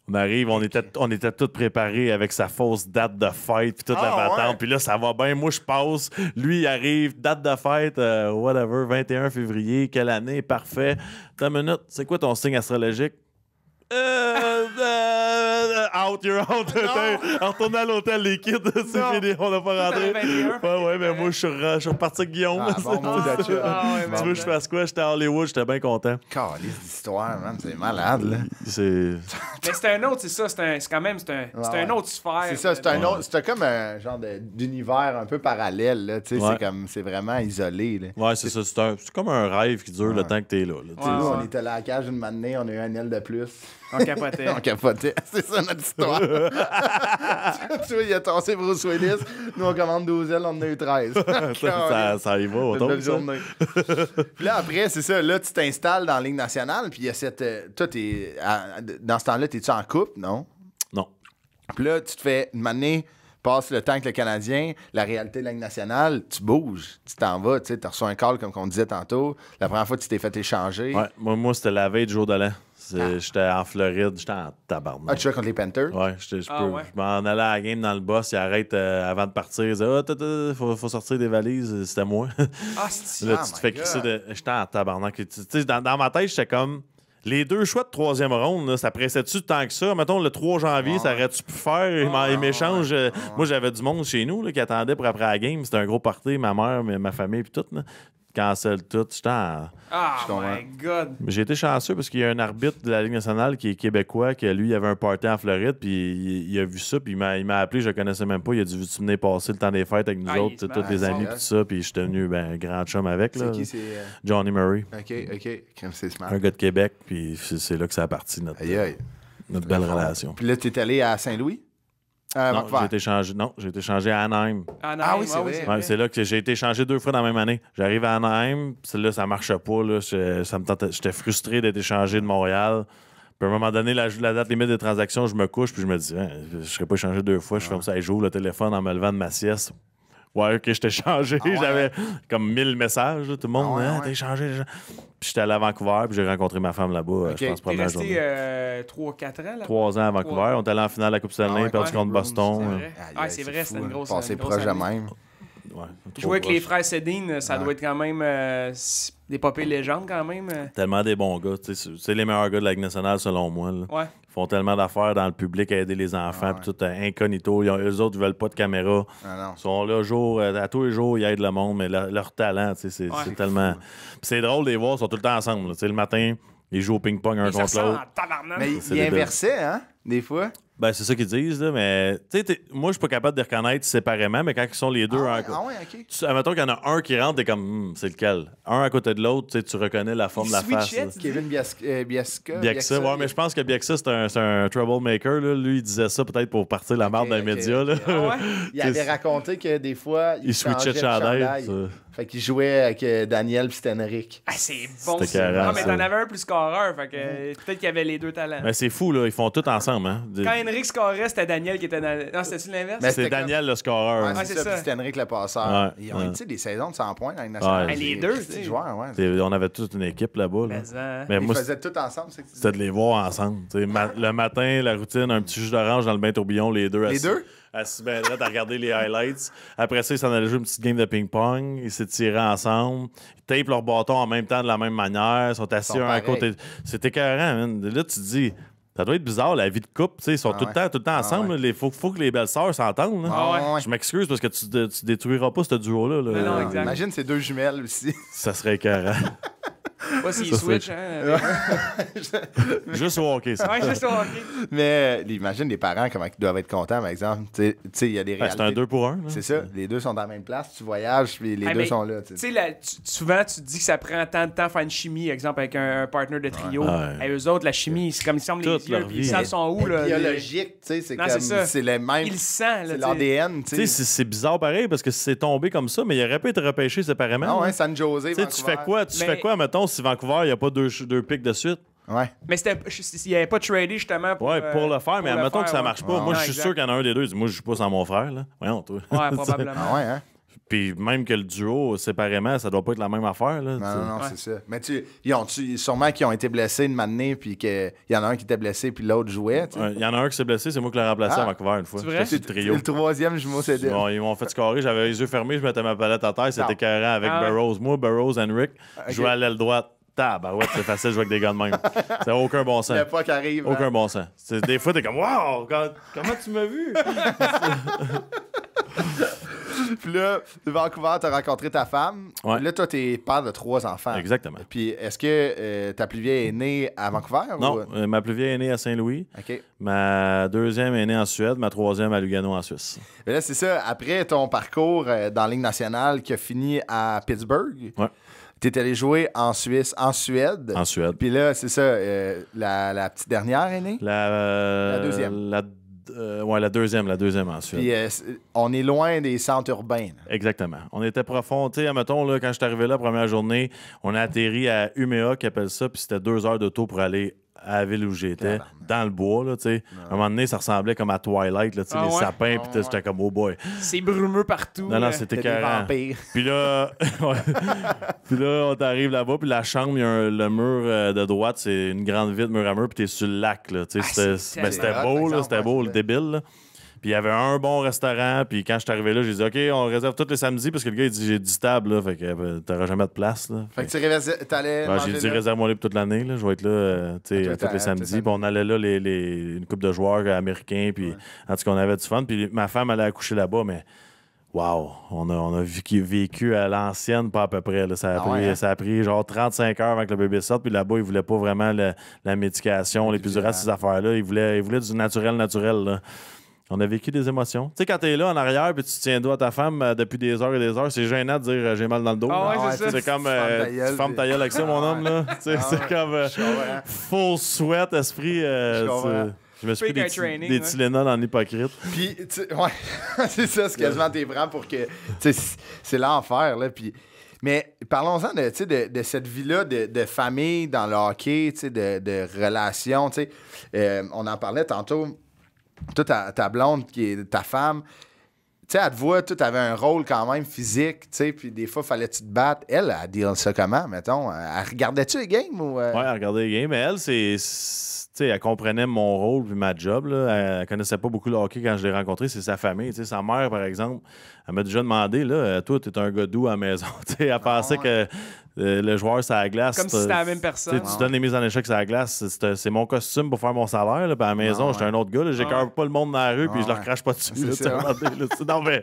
On arrive, on était, on était tous préparés avec sa fausse date de fête, puis toute la Ah, patente. ouais. Puis là, ça va bien. Moi, je passe. Lui, il arrive, date de fête, euh, whatever, 21 février. Quelle année? Parfait. T'as une minute. C'est quoi ton signe astrologique? Euh, euh, out, you're out. On retourne à l'hôtel, les kids. C'est fini, on n'a pas rentré. T'avais 21, Ouais, ouais, mais moi, je suis re- je suis reparti avec Guillaume. Ah, bon. Ah, ouais, tu veux que je fasse quoi? J'étais à Hollywood, j'étais bien content. Calice d'histoire, man. C'est malade, là. C'est. Mais c'est un autre, c'est ça. C'est un- c'est quand même, c'est un, c'est Ouais, un autre sphère. C'est ça, c'est un autre. C'était comme un genre de- d'univers un peu parallèle, là. Tu sais, Ouais. c'est comme. C'est vraiment isolé, là. Ouais, c'est ça. C'est comme un rêve qui dure le temps que t'es là. Nous, on était là à la cage une matinée, on a eu un aile de plus. On capotait. on capotait. C'est ça notre histoire. tu vois, il a tassé Bruce Willis. Nous, on commande 12 ailes, on en a eu 13. ça, ça y va, ça. journée. puis là, après, c'est ça. Là, tu t'installes dans la Ligue nationale. Puis il y a cette. euh, toi, t'es, à- dans ce temps-là, t'es-tu en couple, non? Non. Puis là, tu te fais une année, passe le temps avec le Canadien, la réalité de la Ligue nationale, tu bouges, tu t'en vas, tu tu reçois un call comme on disait tantôt. La première fois, tu t'es fait échanger. Ouais, moi, moi c'était la veille du jour de l'an. Ah. J'étais en Floride, j'étais en Ah, tabarnak. tu jouais contre les Panthers? Ouais, j'étais- je Ah, ouais. je m'en allais à la game dans le boss, il arrête euh, avant de partir, il disait Ah, tata, faut, faut sortir des valises, c'était moi. Ah, c'est là, Oh tu te my fais crisser de. J'étais en tabarnak. Tu tu sais, dans, dans ma tête, j'étais comme. Les deux choix de troisième ronde, là, ça pressait-tu tant que ça? Mettons, le 3 janvier, ça aurait-tu pu faire? Ils m'échangent. euh, Moi, j'avais du monde chez nous là, qui attendait pour après la game. C'était un gros party, ma mère, mais ma famille, puis tout. Là. Cancel tout. J'étais en- Ah, comprends. my God. Mais J'ai été chanceux parce qu'il y a un arbitre de la Ligue nationale qui est québécois, qui lui, il avait un party en Floride, puis il, il a vu ça, puis il m'a il m'a appelé, je le connaissais même pas. Il a dit Veux-tu venir passer le temps des fêtes avec nous Ah, autres, tous les amis, puis tout ça, puis je suis devenu ben, grand chum avec. Là. C'est qui, c'est. euh, Johnny Murray, Ok, ok. Crème, C'est smart. un gars de Québec, puis c'est là que ça a parti, notre, Aïe, aïe. notre belle relation. Puis là, tu es allé à Saint-Louis? Euh, Non, j'ai été changé. Non, j'ai été changé à Anaheim. Ah, oui, c'est vrai. Ouais, c'est là que j'ai été changé deux fois dans la même année. J'arrive à Anaheim, puis là, ça marchait pas. Là, Je- ça me tentait- J'étais frustré d'être échangé de Montréal. Puis à un moment donné, la, la date limite des transactions, je me couche, puis je me dis, Hein, je serais pas échangé deux fois. Je fais comme ça, Hey, j'ouvre le téléphone en me levant de ma sieste. Ouais, ok, j'étais changé. Ah ouais? J'avais comme 1000 messages, tout le monde. Ah ouais, ouais. T'es changé. déjà. Puis j'étais allé à Vancouver, puis j'ai rencontré ma femme là-bas, euh, Ok. je pense, première resté journée. euh, 3-4 ans là? Trois ans à Vancouver. Trois. On est allé en finale de la Coupe Stanley, Ah ouais, perdu ouais. contre Boston. C'est vrai. Ah, c'est vrai, c'était une hein. grosse Passé une grosse proche de année. même. Ouais, Jouer avec les frères Sedin, ça Ouais. doit être quand même euh, des papés légendes quand même. euh. Tellement des bons gars. tu sais, C'est les meilleurs gars de la Ligue nationale, selon moi. là. Ouais. Ils font tellement d'affaires dans le public à aider les enfants, puis tout euh, incognito. Ils ont- eux autres, ils veulent pas de caméra. Ah. Ils sont là jour, euh, à tous les jours, ils aident le monde, mais leur, leur talent, c'est tellement. Puis c'est drôle de les voir, ils sont tout le temps ensemble. Le matin, ils jouent au ping-pong un Et ça contre l'autre. Mais C'est il des inversait, hein, des fois. Ben, c'est ça qu'ils disent, là, mais tu sais, t'es- moi, je suis pas capable de les reconnaître séparément, mais quand ils sont les deux ah, en ouais, ah ouais, ok. Tu- Admettons qu'il y en a un qui rentre, t'es comme, Hmm, c'est lequel? Un à côté de l'autre, tu reconnais la forme de la Il face. Kevin Biasca. euh, Biasca, Bieksa, ouais, mais je pense que Bieksa, c'est un, c'est un troublemaker. Là. Lui, il disait ça peut-être pour partir la marde Ok, dans les médias. Là. Ah ouais? Il avait raconté que des fois, il, Il switchait de chandail. Fait qu'il jouait avec euh, Daniel puis Stenrick. Ah, c'est bon. C'était ça. carré, Non, mais ça. t'en avais un plus scoreur. Fait que euh, peut-être qu'il y avait les deux talents. Mais c'est fou, là. Ils font tout ensemble. Hein. De- Quand Henrik scorait, c'était Daniel qui était dans. Non, c'était-tu l'inverse? Mais C'est c'était Daniel le scoreur. Ouais, c'est c'est ça, ça. puis Stenrick le passeur. Ouais, Ils ont ouais. eu tu sais, des saisons de 100 points dans les nationale. Ouais. Ah, les deux, tu sais. joueurs, ouais. C'est- On avait toute une équipe là-bas. Là. Mais, hein. Mais Ils moi, faisaient tout ensemble, c'est que tu c'était de les voir ensemble. Tu sais, ma- le matin, la routine, un petit jus d'orange dans le bain tourbillon, les deux Les assis. deux? Assis ben là, t'as regardé les highlights. Après ça, ils s'en allaient jouer une petite game de ping-pong. Ils s'étiraient ensemble. Ils tapent leur bâton en même temps de la même manière. Ils sont assis Ils sont un à côté. C'était carré, man. Là, tu te dis, ça doit être bizarre, la vie de couple. tu sais, Ils sont Ah tout, ouais. le temps, tout le temps Ah ensemble. ouais. Il faut, faut que les belles sœurs s'entendent. Ah ouais. Je m'excuse parce que tu, tu détruiras pas ce duo-là. là. Non. Imagine ces deux jumelles aussi. Ça serait écœurant. Pas s'il switch, hein. Juste au hockey, ça. Ouais, juste au hockey. Mais euh, imagine les parents comment ils doivent être contents, par exemple. Tu sais- il y a des c'est un. 2 pour 1. C'est ça. Les deux sont dans la même place. Tu voyages, puis les Ah, deux sont là. tu sais. sais, là, tu- souvent, tu te dis que ça prend tant de temps à faire une chimie, exemple, avec un, un partner de trio. Ouais. Et eux autres, la chimie, c'est comme ils semblent Toute les yeux, ils savent sont où, là. les- biologique, tu sais, c'est Non, comme c'est ça. c'est le même. Ils le sentent, là. C'est l'ADN, tu sais, c'est bizarre pareil parce que c'est tombé comme ça, mais il aurait pu être repêché séparément. Ah ouais, là. San Jose, Tu sais, tu fais quoi? Tu fais quoi, mettons, si Vancouver, il n'y a pas deux, deux pics de suite? Ouais. Mais c'était, il n'y avait pas tradé justement pour. Ouais, pour euh, le faire, mais admettons que ça ouais. marche pas. Ouais, Moi, je suis exact. sûr qu'il y en a un des deux. dit, Moi, je joue pas sans mon frère, là. Voyons, toi. Ouais, probablement. Ah ouais, hein? Puis même que le duo, séparément, ça doit pas être la même affaire, là. Non, non, non, Ouais. c'est ça. Mais tu, ils ont, tu, sûrement qu'ils ont été blessés une matinée, puis qu'il y en a un qui était blessé, puis l'autre jouait. Ouais, Il y en a un qui s'est blessé, c'est moi qui l'ai remplacé Ah. à Vancouver une fois. C'est le trio. Le troisième jumeau CD. Bon, ils m'ont fait scorer, j'avais les yeux fermés, je mettais ma palette à terre, c'était carré avec Ah ouais. Burroughs. Moi, Burroughs, Henrik, Ok. je jouais à l'aile droite. Tabarouette, c'est facile de jouer avec des gars de même. C'est aucun bon sens. Le pas qui arrive. hein. Aucun bon sens. Des fois, t'es comme, wow, quand- comment tu m'as vu? Puis là, Vancouver, t'as rencontré ta femme. Ouais. Là, toi, t'es père de trois enfants. Exactement. Puis est-ce que euh, ta plus vieille est née à Vancouver? Non, Ou... euh, ma plus vieille est née à Saint-Louis. OK. Ma deuxième est née en Suède. Ma troisième à Lugano en Suisse. Mais là, c'est ça. Après ton parcours euh, dans la Ligue nationale qui a fini à Pittsburgh, Ouais. t'es allé jouer en Suisse, en Suède. En Suède. Puis là, c'est ça, euh, la, la petite dernière est née? La, euh, La deuxième. La, euh, ouais, la deuxième, la deuxième en Suède. Puis euh, on est loin des centres urbains. là. Exactement. On était profond. Tu sais, admettons, là, quand je suis arrivé là, la première journée, on a atterri à Umeå, qui appelle ça, puis c'était deux heures d'auto pour aller à la ville où j'étais, dans le bois, là, tu sais. À un moment donné, ça ressemblait comme à Twilight, là, tu sais, Ah les ouais? sapins, Ah puis t'es- j'étais comme, oh boy. C'est brumeux partout. Non, non, là. c'était C'était des carré. vampires. Puis là, puis là, on t'arrive là-bas, puis la chambre, il y a un- le mur euh, de droite, c'est une grande vitre, mur à mur, puis t'es sur le lac, là. Tu sais, Ah, c'était, ben, beau, là, c'était beau, le débile, là. Puis il y avait un bon restaurant, puis quand je suis arrivé là, j'ai dit, OK, on réserve tous les samedis, parce que le gars, il dit, j'ai 10 tables, là, fait que euh, t'auras jamais de place, là. Fait que tu t'allais. Ben, j'ai dit réserve-moi libre toute l'année. Là. Je vais être là euh, tu sais, Ok, tous les samedis. samedi. Puis on allait là, les, les- une couple de joueurs américains. Puis en tout cas, on avait du fun. Puis ma femme allait accoucher là-bas, mais wow, on a, on a vécu, à l'ancienne, pas à peu près. là. Ça, a Ah pris, ouais, hein? ça a pris genre 35 heures avant que le bébé sorte. Puis là-bas, ils voulaient pas vraiment le- la médication, les L'épidural. ces affaires-là. Ils voulaient, ils voulaient du naturel, naturel. là. On a vécu des émotions. Tu sais, quand t'es là en arrière puis tu tiens le doigt à ta femme euh, depuis des heures et des heures, c'est gênant de dire euh, j'ai mal dans le dos. Ah ouais, Ah c'est ouais, ça. C'est comme. Tu fermes euh, ta gueule, tu fermes ta puis- gueule avec ça, mon homme, là. Sais, Ah c'est comme euh, full sweat, esprit. euh, Je me suis pris des, training, des ouais. Tylenol en hypocrite. Puis, tu- ouais, c'est ça, c'est quasiment tes bras pour que. tu sais, c'est- c'est l'enfer, là. Puis, mais parlons-en de, tu sais, de, de cette vie-là de, de famille dans le hockey, tu sais, de, de relations, tu sais. Euh, on en parlait tantôt. Toi, ta, ta blonde, qui est ta femme, tu sais, elle te voit, tu avais un rôle quand même physique, tu sais, puis des fois, fallait que tu te battes. Elle, elle dit ça comment, mettons? Elle regardait-tu les games ou. euh? Ouais, elle regardait les games. Mais elle, c'est. c'est- Tu sais, elle comprenait mon rôle puis ma job. Là. Elle, connaissait pas beaucoup le hockey quand je l'ai rencontré. C'est sa famille. Tu sais, sa mère, par exemple, elle m'a déjà demandé là, Toi, t'es un gars doux à la maison. Tu sais, elle pensait ouais. que euh, le joueur, c'est à la glace. Comme si c'était la même Tu personne. sais, tu donnes les mises en échec sur la glace, c'est c'est mon costume pour faire mon salaire. Là, puis à la maison, j'étais un autre gars. là, J'écœure ouais. pas le monde dans la rue, puis je leur crache pas dessus. C'est non, mais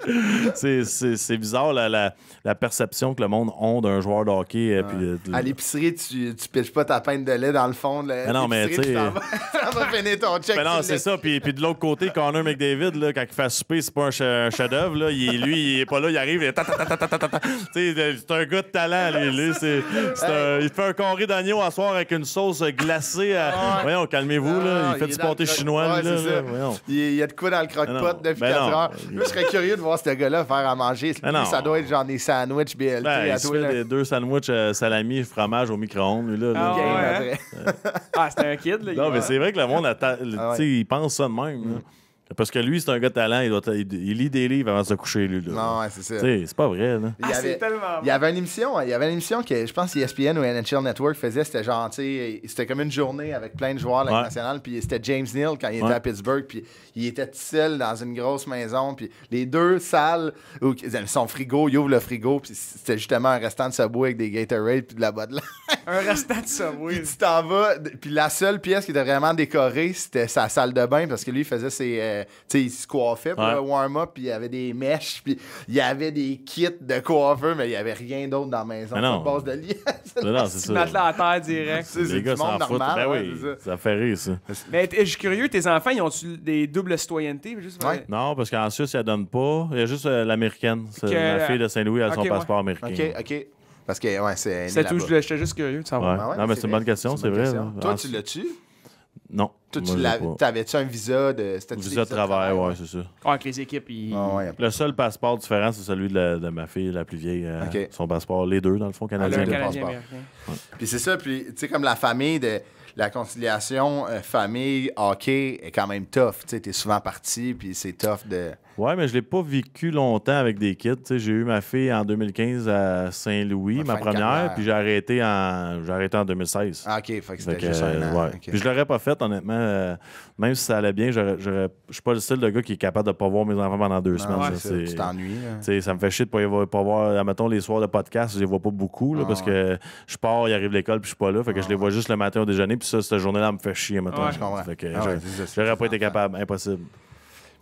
bizarre la, la, la perception que le monde a d'un joueur de hockey. euh, puis, euh, À l'épicerie, tu, tu pitches pas ta pinte de lait dans le fond de la- Mais non, mais tu sais- finir ton check. Ben non, sur c'est ça. Puis, puis de l'autre côté, Connor McDavid, là, quand il fait souper, c'est pas un, che- un chef-d'œuvre. là. Il est- lui, il est pas là, il arrive, c'est un gars de talent, lui. C'est, il fait un carré d'agneau à soir avec une sauce glacée. À... Voyons, calmez-vous, Non, là. Il fait du pâté chinois, Ouais, lui, là. c'est ça. là. Voyons. Il y a de quoi dans le Ah croque-pot depuis Ben 4 non. heures. Moi, je serais curieux de voir ce gars-là faire à manger. Ben Lui, non. ça doit être genre des sandwichs BLT Ben, à il toi. fait là. des deux sandwichs euh, salami, fromage au micro-ondes, lui, là. là. Ah ouais, après. Ah, c'était un kid, là. Non, mais c'est vrai que le monde, Ah il pense ça de même. Parce que lui, c'est un gars de talent, il, doit il, il lit des livres avant de se coucher, lui. Là. Non, ouais, c'est ça. C'est pas vrai, là. Il y Ah, avait- c'est tellement Il y avait une émission, il y avait une émission que je pense ESPN ou NHL Network faisait, c'était genre, tu sais, c'était comme une journée avec plein de joueurs de la Ligue Ouais. nationale, puis c'était James Neal quand il était Ouais. à Pittsburgh, puis il était tout seul dans une grosse maison, puis les deux salles, où son frigo, il ouvre le frigo, puis c'était justement un restant de Subway avec des Gatorade puis de la Light. Un restant de oui. Puis tu t'en vas, puis la seule pièce qui était vraiment décorée, c'était sa salle de bain, parce que lui, il faisait ses, euh, euh, tu sais, ils se coiffaient pour Ouais. le warm-up, puis il y avait des mèches, puis il y avait des kits de coiffeur, mais il y avait rien d'autre dans la maison. Mais non. Base de lit. Non, non, c'est Tu ça. mets là à terre direct. C'est- Les gars du monde s'en foutent. Ben oui, ça. ça fait rire, ça. Mais je suis curieux, tes enfants, ils ont-tu des doubles citoyennetés? Juste pour- Ouais. Non, parce qu'en Suisse, elle donne pas. Il y a juste euh, l'américaine. C'est- Que- Ma fille de Saint-Louis, a son ouais. passeport américain. OK, OK. Parce que, ouais, c'est. C'est tout, j'étais juste curieux de savoir. Ouais. Ah ouais, Non, mais c'est une bonne question, c'est vrai, question. Toi, En- tu l'as-tu? Non. Toi, tu t'avais-tu un visa de. des Visa de visas travail, ouais, c'est ça. Ouais, avec les équipes, ils... Ah, ouais. Le seul passeport différent, c'est celui de, la- de ma fille, la plus vieille. euh. Son passeport, les deux, dans le fond, Ah, canadien. le deux Canadien. Puis c'est ça, puis tu sais, comme la famille de la conciliation euh, famille hockey est quand même tough. Tu sais, t'es souvent parti, puis c'est tough de. Ouais, mais je l'ai pas vécu longtemps avec des kids. J'ai eu ma fille en 2015 à Saint-Louis, ma première, puis j'ai arrêté en j'ai arrêté en 2016. Ah, ok, fait que c'était juste un an. ouais. Puis je l'aurais pas fait, honnêtement. euh, même si ça allait bien, je suis pas le style de gars qui est capable de pas voir mes enfants pendant deux Non, semaines. ouais, ça, tu t'ennuies. sais, ça me fait chier de pas, y voir- pas voir, admettons, les soirs de podcast, je les vois pas beaucoup, là, Ah, parce que je pars, il arrive l'école, puis je suis pas là, fait que je les vois juste le matin au déjeuner, puis ça, cette journée-là, me fait chier, mettons. Ah j'aurais- pas été capable, impossible.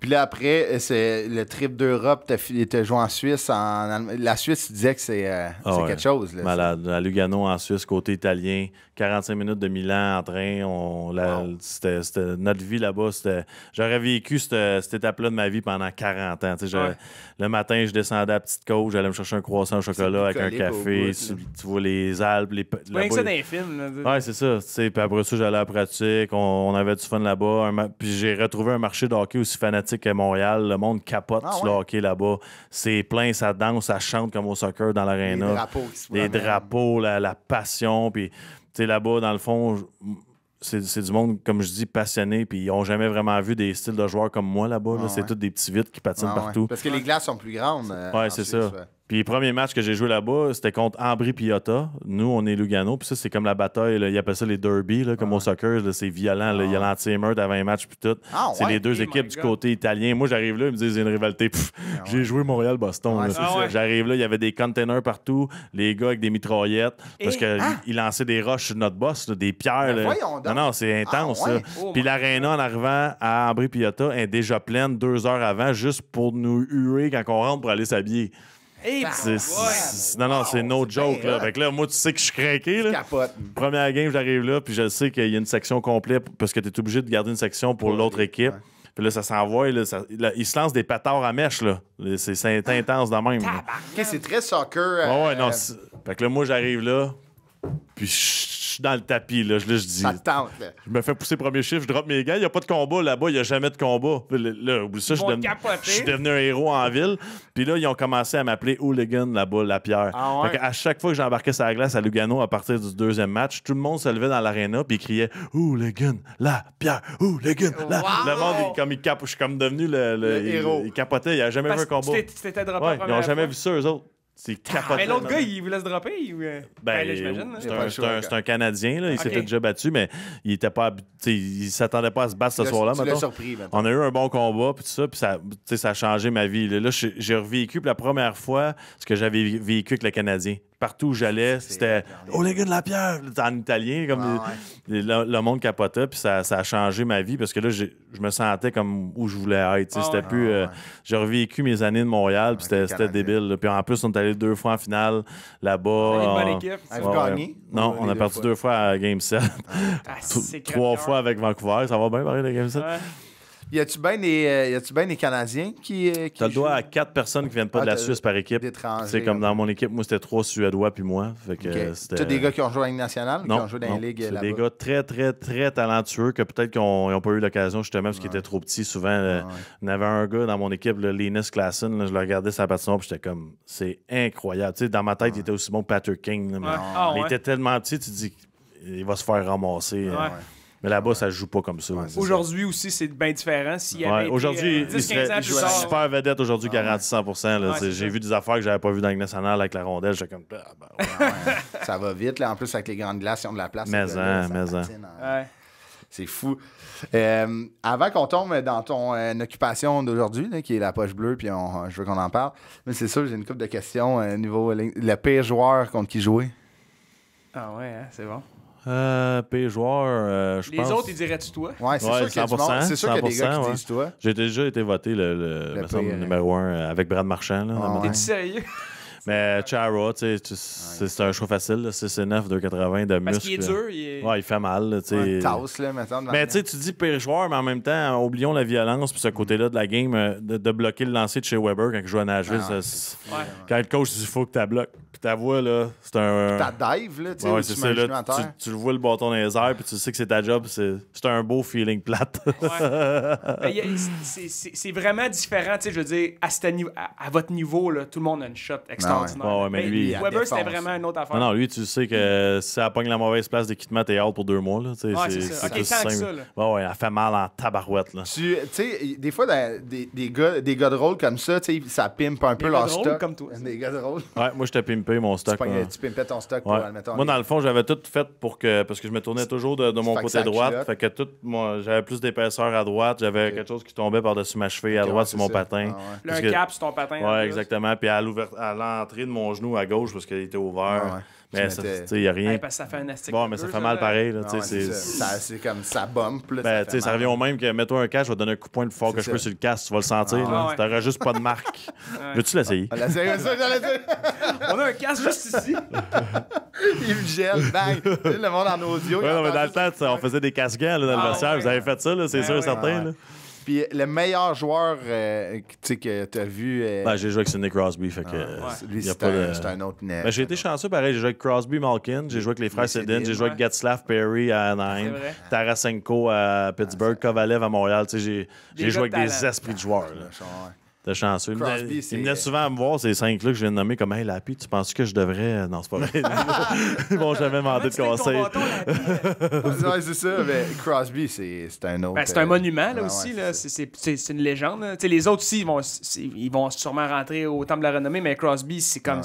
Puis là, après, euh, c'est le trip d'Europe, t'as joué en Suisse. En La Suisse, tu disais que c'est euh, Ah ouais. quelque chose. Là, Malade. À Lugano, en Suisse, côté italien, 45 minutes de Milan en train. On, la- Wow. c'était, notre vie là-bas, c'était, j'aurais vécu cette, cette étape-là de ma vie pendant 40 ans. Ouais. Le matin, je descendais à Petite Côte, j'allais me chercher un croissant au chocolat avec un café. bout, tu, vois les Alpes, les, Rien que ça là-bas, dans les films. Là, Ouais, c'est ça. Puis après ça, j'allais à la pratique. On, on avait du fun là-bas. Puis j'ai retrouvé un marché de hockey aussi fanatique qu'à Montréal. Le monde capote Ah sur ouais? le hockey là-bas. C'est plein, ça danse, ça chante comme au soccer dans Les l'aréna. drapeaux qui se Les drapeaux, la, la passion. Puis, sais, là-bas, dans le fond, c'est c'est du monde, comme je dis, passionné. Puis ils n'ont jamais vraiment vu des styles de joueurs comme moi là-bas. là. Ah c'est ouais. tous des petits vides qui patinent Ah ouais. partout. Parce que les glaces sont plus grandes. euh, Ouais, c'est ça. Puis les premiers matchs que j'ai joué là-bas, c'était contre Ambry Piotta. Nous, on est Lugano. Puis ça, c'est comme la bataille. là. Ils appellent ça les derby, là, comme au soccer. C'est violent. là. Il y a l'anti-émeute avant un match, puis tout. Ah c'est ouais? les deux Oh équipes du côté italien. Moi, j'arrive là, ils me disent, une rivalité. J'ai joué Montréal-Boston. Ouais, Ah? J'arrive là, il y avait des containers partout, les gars avec des mitraillettes, parce qu'ils Ah! ils lançaient des roches sur notre boss, là, des pierres. Non, non, c'est intense. Ah. Oh Puis l'aréna, en arrivant à Ambry-Piotta, est déjà pleine deux heures avant, juste pour nous huer quand on rentre pour aller s'habiller. Hey, C'est- ouais. c'est- non, non, c'est no joke. Là. Fait que là, moi, tu sais que je suis craqué. Là. Capote. Première game, j'arrive là, puis je sais qu'il y a une section complète parce que tu es obligé de garder une section pour l'autre équipe. ouais. Puis là, ça s'envoie. Là, ça- là, ils se lancent des pétards à mèche. là. C'est c'est intense de même. là. C'est très soccer. Euh, ouais, non. c'est- Fait que là, moi, j'arrive là, puis je suis dans le tapis. Là, je, là, je dis. Ça te tente, là. Je me fais pousser premier chiffre, je drop mes gars. Il n'y a pas de combat là-bas, il n'y a jamais de combat. Puis là, oublie ça, je suis devenu- capoter. je suis devenu un héros en ville. Puis là, ils ont commencé à m'appeler Hooligan là-bas, la pierre. Ah ouais? À chaque fois que j'embarquais sur la glace à Lugano à partir du deuxième match, tout le monde se levait dans l'aréna puis criait Hooligan, la pierre, Hooligan, la. Wow! Le monde, il- comme il cap... je suis comme devenu le, le- Le il, héros. il capotait, il n'a jamais Parce vu un combat. Ouais, ils n'ont jamais vu ça, eux autres. C'est capoté. Mais l'autre gars, il vous laisse dropper ou. euh? Ben, j'imagine. là. c'est un, Canadien, là. il s'était déjà battu, mais il était pas, il s'attendait pas à se battre ce soir-là. On a eu un bon combat, puis tout ça, puis ça, ça a changé ma vie. Là, j'ai revécu pour la première fois ce que j'avais vécu avec le Canadien. Partout où j'allais, c'était Oh les gars de la pierre en italien, comme Ah le, le monde capotait, puis ça, ça a changé ma vie parce que là, je me sentais comme où je voulais être. Ah c'était ouais. plus. euh, J'ai revécu mes années de Montréal, puis c'était débile. là. Puis en plus, on est allé deux fois en finale là-bas. Une bonne on- équipe. Avez-vous gagné? Non, on a deux perdu fois? deux fois à Game 7. Ah, Trois fois avec Vancouver. Ça va bien parler de Game 7? Y a-tu bien des, y a-tu ben des Canadiens qui. euh, qui T'as le droit à quatre personnes qui viennent pas Ah, de la t'as- Suisse par équipe. C'est comme là. dans mon équipe, moi c'était trois Suédois puis moi. Fait que Ok. euh, c'était. Tu des gars qui ont joué à la Ligue nationale ou qui non, ont joué dans non, les ligues c'est là-bas? des gars très, très, très talentueux que peut-être qu'ils n'ont pas eu l'occasion justement parce qu'ils étaient trop petits. Souvent, euh, ouais. il y en avait un gars dans mon équipe, le Linus Klassen, là, je le regardais sa patinoire puis j'étais comme, c'est incroyable. Tu sais, dans ma tête, il était aussi bon que Patrick King. là, mais Ouais. Ah, il était tellement petit, tu te dis, il va se faire ramasser. Mais là-bas, ça se joue pas comme ça. Ouais, Aujourd'hui aussi, c'est bien différent. S'il y Ouais, avait été, aujourd'hui, euh, 10, il serait 15 ans il plus serait tard. super vedette aujourd'hui, Ah ouais. garanti 100 là. Ouais, C'est- c'est J'ai ça. vu des affaires que j'avais pas vues dans le national avec la rondelle. J'étais comme. ah, ben ouais. Ouais. Ça va vite, là. En plus, avec les grandes glaces, ils ont de la place. Mais ça en. patine en- Ouais. C'est fou. Euh, avant qu'on tombe dans ton euh, occupation d'aujourd'hui, là, qui est la poche bleue, puis on- je veux qu'on en parle, mais c'est sûr, j'ai une couple de questions euh, niveau le pire joueur contre qui jouer. Ah ouais, hein, c'est bon. Euh, pire joueur, euh, je Les pense. autres, ils diraient-tu toi? Ouais, c'est Ouais, sûr qu'il y a du monde- 100%, c'est sûr qu'il y a des gars 100%, qui ouais. disent toi. J'ai déjà été voté le, le, Le me semble, numéro un euh, avec Brad Marchand. Là, Ah. T'es-tu sérieux? Mais Chara, tu sais, tu- c'est c'est un choix facile. là, 6'9", 2,80 de Parce muscle. qu'il est dur. Il est... Ouais, il fait mal. là, tu tasse, là, mettons. Mais tu sais, tu dis pire joueur, mais en même temps, oublions la violence puis ce côté-là de la game, euh, de, de bloquer le lancer de chez Weber quand il joue à Nashville. Ah, ça, c'est- Ouais. Quand le coach dit il faut que tu bloques, puis ta voix, là, c'est un. Ta dive, là, tu sais, Ouais, c'est tu le là, genou à tu, terre? tu le vois le bâton dans les airs, puis tu sais que c'est ta job. C'est c'est un beau feeling plate. C'est- c'est c'est vraiment différent, tu sais, je veux dire, à, ce à, à votre niveau, là, tout le monde a une shot extraordinaire. Ouais, ouais, mais lui, c'était défense. vraiment une autre affaire. non, non, lui, tu sais que si elle pogne la mauvaise place d'équipement, t'es out pour deux mois. Là, tu sais, Ouais, c'est ça. Ok, tout tant que simple. ça, là. Ouais, ouais, elle fait mal en tabarouette. Là. Tu tu sais, des fois, des, des, gars, des gars de rôle comme ça, tu sais, ça pimpe un peu Des leur gars de rôle stock. comme toi. Des gars de rôle. Ouais, moi, j'étais pimpé mon Tu, stock. là. tu pimpais ton stock pour, admettons, Moi, dans le fond, j'avais tout fait pour que. Parce que je me tournais toujours de, de mon côté ça culotte. Fait que tout, moi, j'avais plus d'épaisseur à droite. J'avais quelque chose qui tombait par-dessus ma cheville à droite sur mon ça. patin. Ah, que- cap sur ton patin. Ouais, exactement. Puis à l'ouver- à l'entrée de mon genou à gauche parce qu'il était ouvert. Ah ouais. Mais Tu ça, tu il n'y a rien. Ouais, parce que ça fait un astic. Bon, mais ça fait mal pareil. Là, Ah tu c'est c'est- ça. C'est comme ça bump. Là, Ben, ça tu ça revient au même que mets-toi un casque, je vais te donner un coup de poing le plus fort C'est que je peux sur le casque, tu vas le sentir. Ah, là. ouais. T'auras juste pas de marque. Veux-tu l'essayer? Ah. On a un casque juste ici. Il me gèle, bang. Tu le monde en audio. Ouais, non, mais dans le temps, tu on faisait des casques-gants là, dans le Ah, vestiaire. Vous avez fait ça, là, c'est Ouais, sûr et certain. Puis le meilleur joueur euh, que- tu sais, que tu as vu, euh, Ben, j'ai joué avec Sidney Crosby. Fait que, euh, lui, y a c'est pas un, de- c'est un autre net. Ben, j'ai été chanceux, pareil. J'ai joué avec Crosby Malkin, j'ai joué avec les frères Sedin, j'ai joué avec. Getzlaff Perry à Anaheim. Tarasenko à Pittsburgh, Kovalev à Montréal. Tu sais, J'ai joué avec de des esprits de joueurs. là. T'es chanceux. Il Crosby, il venait souvent à me voir, ces cinq-là que je viens de nommer, comme Hey, Lapi, tu penses que je devrais? Non, c'est pas vrai. Ils m'ont jamais demandé de? Ouais, c'est ça. Mais Crosby, c'est c'est un autre. Ben, c'est un euh, monument là, ouais, aussi. ouais, là. c'est une légende. là. Tu sais, Les autres aussi, ils vont, ils vont sûrement rentrer au temple de la renommée, mais Crosby, c'est comme.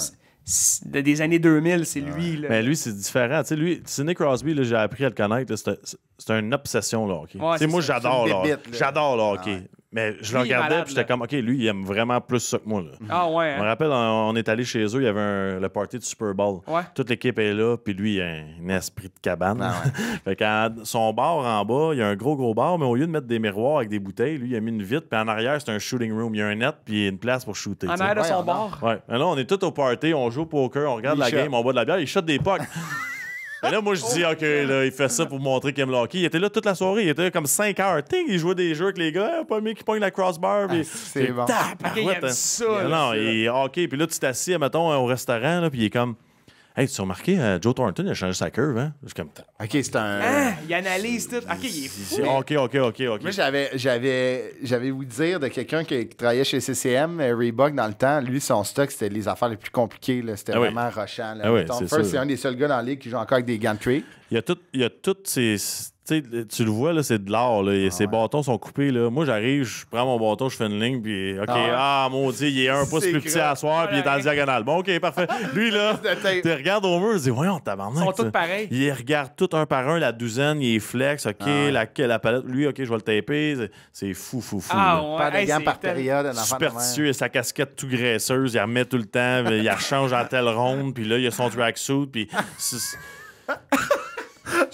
Des années 2000, c'est lui. Là. Mais lui, c'est différent. Tu sais, lui, Sidney Crosby, là, j'ai appris à le connaître. C'est un- c'est une obsession, là, hockey. Moi, j'adore, là. J'adore, le hockey. Mais je Lui, le regardais, malade, puis j'étais comme, OK, lui, il aime vraiment plus ça que moi, là. Ah ouais. Je me hein? rappelle, on, on est allé chez eux, il y avait un- le party du Super Bowl. Ouais. Toute l'équipe est là, puis lui, il a un esprit de cabane. Ah fait qu'en son bar en bas, il y a un gros, gros bar, mais au lieu de mettre des miroirs avec des bouteilles, lui, il a mis une vitre, puis en arrière, c'est un shooting room. Il y a un net, puis une place pour shooter. En arrière de son bar? Ouais. Mais là, on est tous au party, on joue au poker, on regarde Il la shot. game, on boit de la bière, il shot des pucks. Mais là, moi, je dis, OK, là, il fait ça pour montrer qu'il aime le hockey. Il était là toute la soirée, il était là comme 5 heures. Ting, il jouait des jeux avec les gars, Ah, pas mieux qui pogne la crossbar. puis- c'est bon. Ok, il aime hein. ça, Non, il est hockey. Puis là, tu t'assis, mettons, au restaurant, là, puis il est comme, Hey, tu as remarqué, euh, Joe Thornton, il a changé sa curve, hein? Je suis comme, Ok, c'est un. Ah, il analyse tout. Ok, il est fou. c'est OK, OK, OK, OK. Moi, j'avais, j'avais, j'avais vous dire de quelqu'un qui, qui travaillait chez CCM, euh, Reebok, dans le temps. Lui, son stock, c'était les affaires les plus compliquées. là. C'était Ah oui. vraiment. Là. Ah oui, Mettons, c'est First, sûr. c'est un des seuls gars dans la ligue qui joue encore avec des gantries. Il y a tout, il y a toutes ces. Tu le vois, là, c'est de l'art. Là. Et Ses bâtons sont coupés. Là. Moi, j'arrive, je prends mon bâton, je fais une ligne, puis OK, Ah ouais. ah, maudit, il est un pouce plus petit à soir, puis il est en diagonale. Bon, OK, parfait. Lui, là, tu regardes au mur, tu dis, voyons, tabarnak. Ils sont tous pareils. Il regarde tout un par un, la douzaine, il est flex, OK, Ah ouais. la, la palette. Lui, OK, je vais le taper. C'est- fou, fou, fou. Ah ouais. Pas de hey, gants par période. un enfant de Superstitieux, il a sa casquette tout graisseuse, il la remet tout le temps, il la rechange en telle ronde, puis là, il a son tracksuit, puis...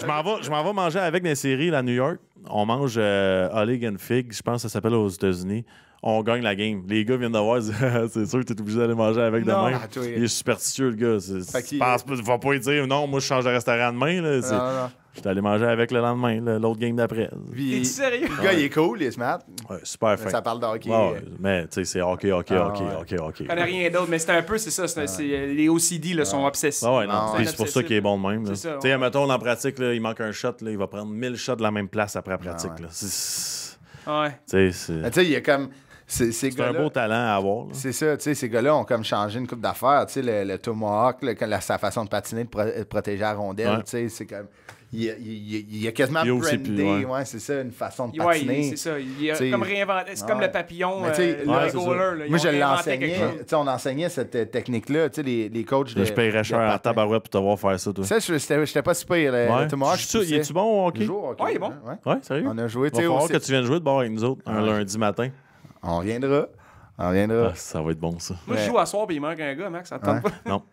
Je m'en vais, manger avec des séries à New York. On mange euh, and Fig, je pense que ça s'appelle aux États-Unis. On gagne la game. Les gars viennent de voir, ils disent, c'est sûr que t'es obligé d'aller manger avec demain. Il est superstitieux, le gars. Je il va pas lui dire, non, moi, je change de restaurant demain. Là. C'est- Non, non, non. J'étais allé manger avec le lendemain, l'autre game d'après. T'es-tu sérieux? le gars, il est cool, il est smart. Ouais, super fin. Ça parle de hockey. Ouais, mais tu sais, c'est hockey, hockey, Ah, hockey, ouais. hockey, hockey. Je connais rien d'autre, mais c'est un peu, c'est ça. les OCD là, sont obsessifs. Ah ouais, non, Ah, c'est- ouais. c'est pour ça qu'il est bon de même. là. C'est ça, Tu sais, ouais. mettons, en pratique, là, il manque un shot, là, il va prendre 1000 shots de la même place après la pratique. Ah ouais. C'est- Ouais. tu sais, C'est Mais tu sais, il y a comme. C'est ces c'est un beau talent à avoir. C'est ça, tu sais, ces gars-là ont comme changé une coupe d'affaires. Tu sais, le, le Tomahawk, le- la- sa façon de patiner, de, pro- de protéger la rondelle, Ouais. tu sais, c'est comme. Il y a, il a- il quasiment Il y a aussi brandé, plus, ouais. ouais, c'est ça, une façon de patiner. il- c'est ça. Il a T'sais, comme réinventé. C'est ouais. comme le papillon, Mais tu sais, euh, le goaler. Moi, je l'enseignais. on enseignait cette euh, technique-là. Tu sais, les, les coachs de. je paierais cher à tabarouette pour te voir faire ça, toi. Ça, je j'étais pas super. Le, Ouais. le Tomahawk, il est-tu bon au hockey? Il Ouais, il est bon. ouais. Sérieux? On a joué, Il tu va sais, falloir au- que tu viennes jouer de bord avec nous autres un lundi matin. On reviendra. On reviendra. Ah, ça va être bon, ça. Moi, je joue à soir, puis il manque un gars, Max. Ça te tente pas? Non.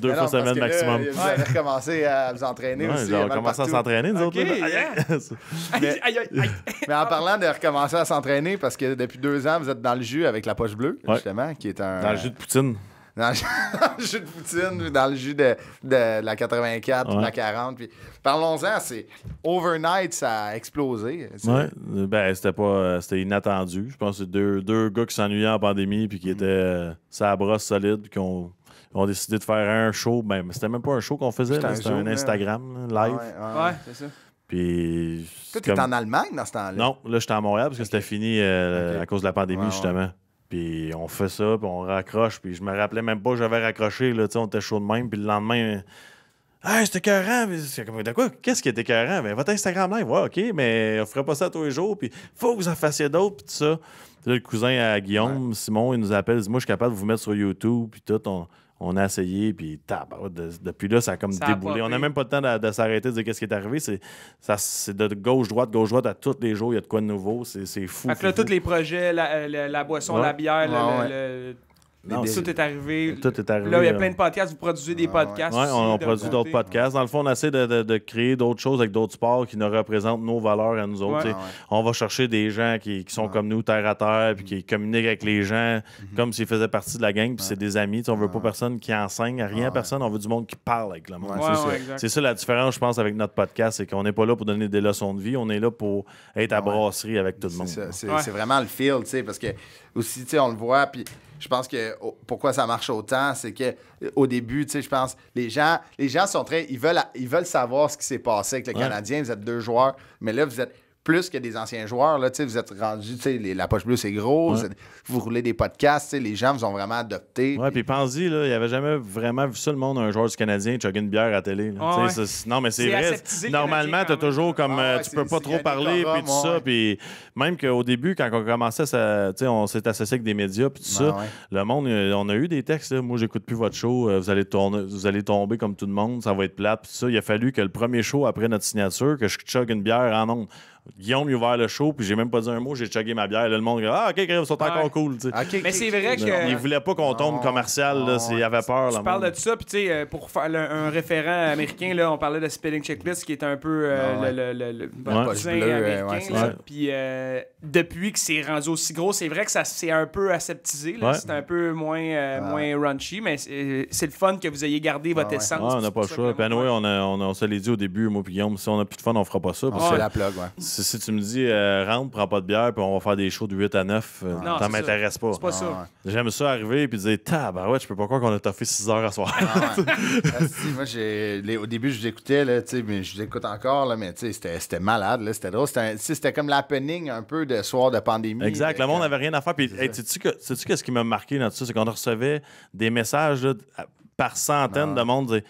Deux Mais fois non, semaine que là, maximum. Vous avez recommencé à vous entraîner Ouais, aussi. on commence à s'entraîner, nous Ok, autres. yeah. Mais- Aïe, aïe, aïe. Mais en parlant de recommencer à s'entraîner, parce que depuis deux ans, vous êtes dans le jus avec la poche bleue, Ouais. justement, qui est un. Dans le jus de poutine. Dans le jus, de poutine, dans le jus de, de la 84, de Ouais. la 40. Puis parlons-en, c'est overnight, ça a explosé. Ouais. Ben, c'était pas. euh, C'était inattendu. Je pense que c'est deux, deux gars qui s'ennuyaient en pandémie puis qui étaient euh, sur la brosse solide puis qui ont, ont décidé de faire un show. Ben, mais c'était même pas un show qu'on faisait, C'était un. Instagram là, live. ouais. Ouais, c'est ça. Puis. Toi, t'es comme- en Allemagne dans ce temps-là? Non, là, j'étais à Montréal parce que c'était fini euh, à cause de la pandémie, Ouais, ouais. justement. Puis on fait ça, puis on raccroche. Puis je me rappelais même pas que j'avais raccroché. Là, tu sais, on était chaud de même. Puis le lendemain, Hey, c'était écœurant. Puis c'est comme, de quoi? Qu'est-ce qui était écœurant? Ben, votre Instagram live, ouais, OK, mais on ferait pas ça tous les jours. Puis faut que vous en fassiez d'autres, puis tout ça. Puis là, le cousin à Guillaume, Simon, il nous appelle, il dit Moi, je suis capable de vous mettre sur YouTube, puis tout. On, on a essayé, puis de- depuis là, ça a comme Ça déboulé. On n'a même pas le temps de, de s'arrêter de dire qu'est-ce qui est arrivé. C'est, ça, c'est de gauche-droite, gauche-droite à tous les jours. Il y a de quoi de nouveau. C'est, c'est fou. Fait que là, tous les projets, la, la- la boisson, Ouais. la bière, le- Ouais, le- tout est arrivé. Tout est arrivé. Là, il y a là. plein de podcasts. Vous produisez des Ah, ouais. podcasts. Oui, aussi, on, on produit d'autres podcasts. Dans le fond, on essaie de, de- de créer d'autres choses avec d'autres sports qui nous représentent nos valeurs à nous autres. Ouais. Ah ouais. On va chercher des gens qui, qui sont comme nous, terre à terre, puis qui communiquent avec les gens Mhm. comme s'ils faisaient partie de la gang, puis c'est des amis. Tu sais, on veut pas Ouais. personne qui enseigne à rien Ah à ouais. personne. On veut du monde qui parle avec le monde. Ouais, Ouais, c'est ouais, ça. la différence, je pense, avec notre podcast, c'est qu'on n'est pas là pour donner des leçons de vie, on est là pour être à Ouais. brasserie avec tout le monde. C'est Ouais. vraiment le feel, tu sais, parce que aussi, tu sais, on le voit, puis je pense que oh, pourquoi ça marche autant, c'est que au début, tu sais, je pense, les gens, les gens sont très, ils veulent, ils veulent savoir ce qui s'est passé avec le Ouais. Canadien. Vous êtes deux joueurs, mais là, vous êtes plus que des anciens joueurs, là, tu sais, vous êtes rendus, tu sais, les- la poche bleue, c'est gros, Ouais. vous, êtes- vous roulez des podcasts, tu sais, les gens vous ont vraiment adopté. Ouais, puis pense-y, là, il n'y avait jamais vraiment vu ça, le monde, un joueur du Canadien chugger une bière à la télé. Ah ouais. non, mais c'est vrai. Normalement, tu as toujours comme. Ah euh, ouais, tu peux pas trop parler, le puis tout ça. Puis même qu'au début, quand on commençait, ça, tu sais, on s'est associé avec des médias, puis tout ça, Ah ouais. le monde, euh, on a eu des textes. là, Moi, j'écoute plus votre show, euh, vous allez, tourner, vous allez tomber comme tout le monde, ça va être plate, puis tout ça. Il a fallu que le premier show après notre signature, que je chug une bière en ondes. Guillaume, il a ouvert le show, puis j'ai même pas dit un mot, j'ai chuggé ma bière. Là, le monde, dit, ah, ok, ils sont encore Ouais. cool, tu sais. Ok, Mais c'est vrai que- Il voulait pas qu'on tombe Non, commercial, là, non, c'est- il avait peur. Tu le parles de ça, puis tu sais, euh, pour faire le- un référent américain, là, on parlait de Spelling Checklist, qui est un peu euh, Ah ouais. le, le, le, le Ouais. euh, américain. ouais, là. ça. Puis euh, depuis que c'est rendu aussi gros, c'est vrai que ça s'est un peu aseptisé. là. Ouais. C'est un peu moins, euh, Ah. moins raunchy, mais c'est c'est le fun que vous ayez gardé votre Ah ouais. essence. Ouais, on n'a pas le choix. anyway, monde- on, se l'est dit au début, moi puis Guillaume, si on n'a plus de fun, on fera pas ça. C'est la plug, ouais. Si, si tu me dis, euh, rentre, prends pas de bière, puis on va faire des shows de 8 à 9, euh, Non, ça m'intéresse pas. C'est pas ça. Ah ouais. J'aime ça arriver puis dire, tabarouette, je peux pas croire qu'on a toffé 6 heures à soir. Ah ouais. Asti, moi, les- au début, je vous écoutais, là, mais je vous écoute encore, là, mais c'était, malade, là, c'était drôle. C'était, comme l'happening un peu de soir de pandémie. Exact, le monde n'avait rien à faire. Puis, hey, sais-tu que- sais-tu qu'est-ce qui m'a marqué dans tout ça? C'est qu'on recevait des messages là, par centaines de monde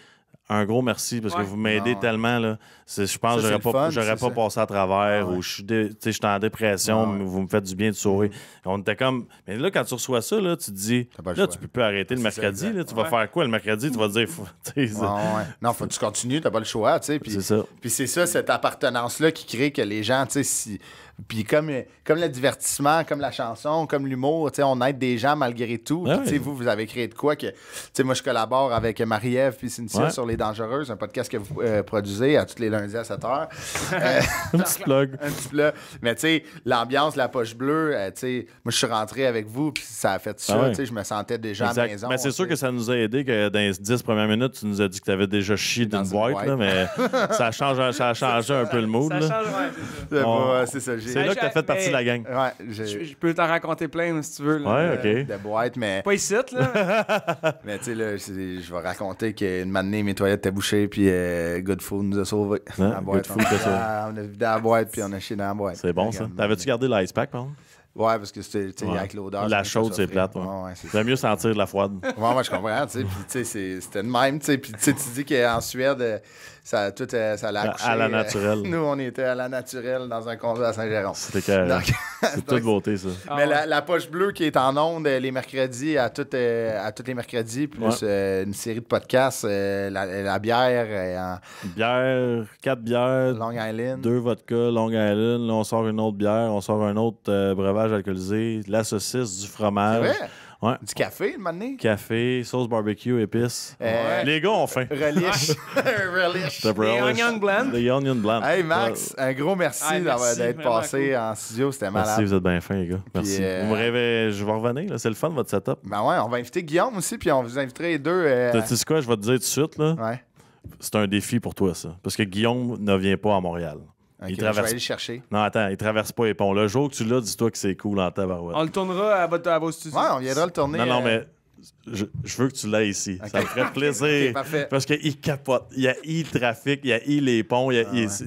un gros merci parce Ouais. que vous m'aidez tellement. Là. Je pense Ça, que j'aurais c'est le pas, fun, j'aurais c'est pas ça. passé à travers Ah ouais. ou je suis dé- tu sais, je suis en dépression, Ah ouais. mais vous me faites du bien de sourire. On était comme. Mais là, quand tu reçois ça, là, tu te dis là, choix. tu peux plus arrêter le mercredi. Là, tu vas faire quoi le mercredi? Tu vas te dire. faut- tu Ah. Non, faut que tu continues, t'as pas le choix, tu sais. Puis, C'est ça. Puis c'est ça, cette appartenance-là qui crée que les gens, tu sais, si... Puis comme, comme le divertissement, comme la chanson, comme l'humour, tu sais, on aide des gens malgré tout. Ah Puis, tu sais, ouais. vous, vous avez créé de quoi que... Tu sais, moi, je collabore avec Marie-Ève puis Cynthia Ouais. sur Les Dangereuses, un podcast que vous euh, produisez à tous les lundis à 7 h. Euh, Un petit plug. un petit plat. Mais tu sais, l'ambiance, la poche bleue, euh, tu sais, moi, je suis rentré avec vous, puis ça a fait ça. Ah ouais. Tu sais, je me sentais déjà à la maison. Mais c'est sûr que ça nous a aidé que dans les 10 premières minutes, tu nous as dit que tu avais déjà chié Dans d'une une boîte, boîte. là, mais ça a changé, ça a changé un peu le mood. Ça là. change, ouais, c'est ça. On- ça. C'est là que tu as fait partie de la gang. Ouais. Je, je peux t'en raconter plein si tu veux. là. Ouais, ok. de boîte, mais, Pas ici, là. mais tu sais, là, je vais raconter qu'une matinée, mes toilettes étaient bouchées, puis euh, Good Food nous a sauvés. Hein? La boîte, Good Food on, a, on a vidé la boîte, puis on a chié dans la boîte. C'est bon, ça. T'avais-tu gardé l'ice pack, par contre? Ouais, parce que c'était, Ouais. avec l'odeur. La chaude, c'est plate. Ouais. Ouais. J'aime mieux sentir de la froide. Ouais, moi, je comprends, tu sais. Puis, tu sais, c'est- c'était de même, tu sais. Puis, tu sais, tu dis qu'en Suède, euh, ça, tout, euh, ça l'a À- accouché. à la euh, naturelle. nous, on était à la naturelle dans un conduit à Saint-Jérôme. C'était carré. Donc- C'est toute beauté, ça. Ah Mais ouais. la, la poche bleue qui est en onde euh, les mercredis, à, tout, à tous les mercredis, plus Ouais. euh, une série de podcasts, euh, la, la bière euh, Bière, quatre bières, Long Island. deux vodka, Long Island. Là, on sort une autre bière, on sort un autre euh, breuvage alcoolisé, la saucisse, du C'est fromage. vrai? Ouais. Du café, le moment donné? Café, sauce barbecue, épices. Euh, Les gars ont faim. Relish. Relish. The onion blend. The onion blend. Hey Max, un gros merci, d'avoir- merci, d'être passé cool. en studio, c'était Merci, malade. vous êtes bien fins, les gars. Merci. euh, Vous me rêvez, je vais revenir, c'est le fun, votre setup. Ben ouais, on va inviter Guillaume aussi, puis on vous inviterait les deux. euh, Tu sais quoi, je vais te dire tout de suite, là, Ouais. c'est un défi pour toi, ça. Parce que Guillaume ne vient pas à Montréal. Il Je vais traverse. aller le chercher. Non, attends, il traverse pas les ponts. Le jour que tu l'as, dis-toi que c'est cool en tabarouette. On le tournera à, votre, à vos studios. Ouais, on viendra le tourner. Non, non, euh, mais je, je veux que tu l'aies ici. Ça me ferait plaisir. Parfait. Parce qu'il capote. Il y a i le trafic, il y a i les ponts, il y a Ah i- ouais. c'est-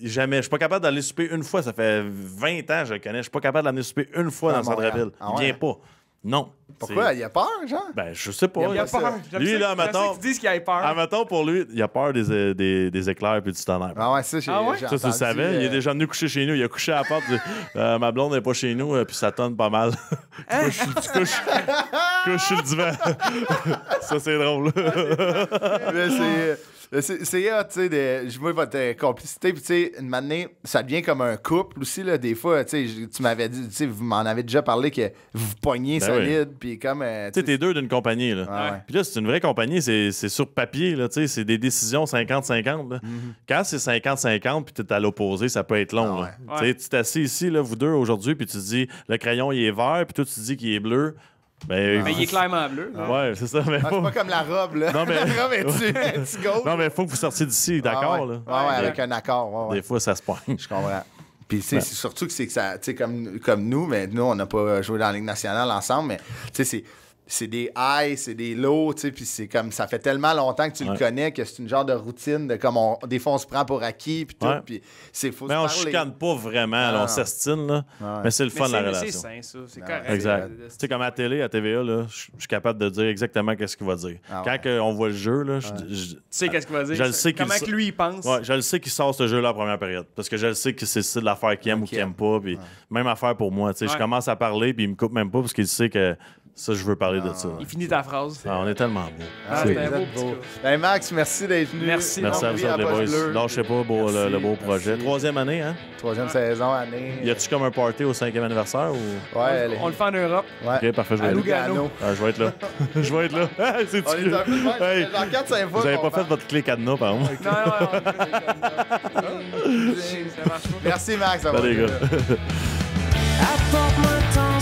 Jamais. Je suis pas capable d'aller souper une fois. Ça fait 20 ans que je le connais. Je suis pas capable d'aller souper une fois dans le centre-ville. Ah Il ouais? vient pas. Non. Pourquoi? Il a peur, genre? Ben, je sais pas. Il y a Il a peur. Lui, là, mettons- qu'il a peur. Ah, mettons, pour lui, il a peur des, euh, des, des éclairs puis du tonnerre. Ah ouais, ça, j'ai Ah ouais? Ça, tu le savais. Il est euh, déjà venu coucher chez nous. Il a couché à la porte. Euh, ma blonde n'est pas chez nous, euh, puis ça tonne pas mal. Hein? tu couches, tu couches, sur le divan. ça, c'est drôle. mais c'est- c'est c'est hot, tu sais, de- je vois votre euh, complicité, puis tu sais, une année, ça devient comme un couple aussi, là, des fois, tu sais, tu m'avais dit, tu sais, vous m'en avez déjà parlé que vous pognez Ben solide, puis comme, euh, Tu sais, t'es deux d'une compagnie, là. Ah ouais. Puis là, c'est une vraie compagnie, c'est sur papier, là, tu sais, c'est des décisions 50-50. là. Quand c'est 50-50 puis t'es à l'opposé, ça peut être long. Mm-hmm. Ah là. ouais. Tu sais, Tu t'assis ici, là, vous deux, aujourd'hui, puis tu te dis, le crayon, il est vert, puis toi, tu te dis qu'il est bleu. Ben, Mais il est clairement bleu. Ouais, c'est ça. Mais Ah, c'est faut- pas comme la robe, là. Non, mais- la robe est-tu gold? Non, mais faut que vous sortiez d'ici, d'accord, Ah ouais. là? Ouais, ouais, Ouais. avec un accord, ouais, ouais. Des fois, ça se pointe. Je comprends. Puis, tu sais, c'est surtout que c'est que ça, tu sais, comme, comme nous, mais nous, on n'a pas joué dans la Ligue nationale ensemble, mais, tu sais, c'est. C'est des highs, c'est des lows, tu sais, puis c'est comme ça fait tellement longtemps que tu le connais que c'est une genre de routine de comme on, des fois on se prend pour acquis puis tout, Ouais. puis c'est faut Mais on parler. chicane pas vraiment, là, on s'estime, là. Ouais. Mais c'est le fun, la c'est- relation. C'est sain, ça. C'est Ah correct. Exact. Tu sais, comme à la télé, à TVA, là, je suis capable de dire exactement qu'est-ce qu'il va dire. Ah Quand on voit le jeu, là, je- Tu sais qu'est-ce qu'il va dire? Je le sais qu'il Comment que lui, il pense. ouais, je le sais qu'il sort ce jeu-là en première période. Parce que je le sais que c'est le style d'affaire qu'il aime ou Qu'il aime pas. Puis Même affaire pour moi. tu sais, Je commence à parler, puis il me coupe même pas parce qu'il sait que ça, je veux parler de ça. Il finit ta phrase. Ah, on est tellement beau. Ah, C'est beau petit beau. Ben, Max, merci d'être venu. Merci. Merci à vous autres, les boys. Lâchez pas beau, le, le beau projet. merci. Troisième année, hein? Troisième saison, année. Y a-tu comme un party au cinquième anniversaire ou? Ouais, est- On le fait en Europe. ouais. Ok, parfait, je vais À. Lugano. Ah, je vais être là. je vais être là. c'est On est un peu de même, Hey, ça fait genre 4-5 fois Vous avez pas fait votre clé cadenas, par exemple? Non, non, non. Merci, Max. Salut, les gars. Apporte-moi ton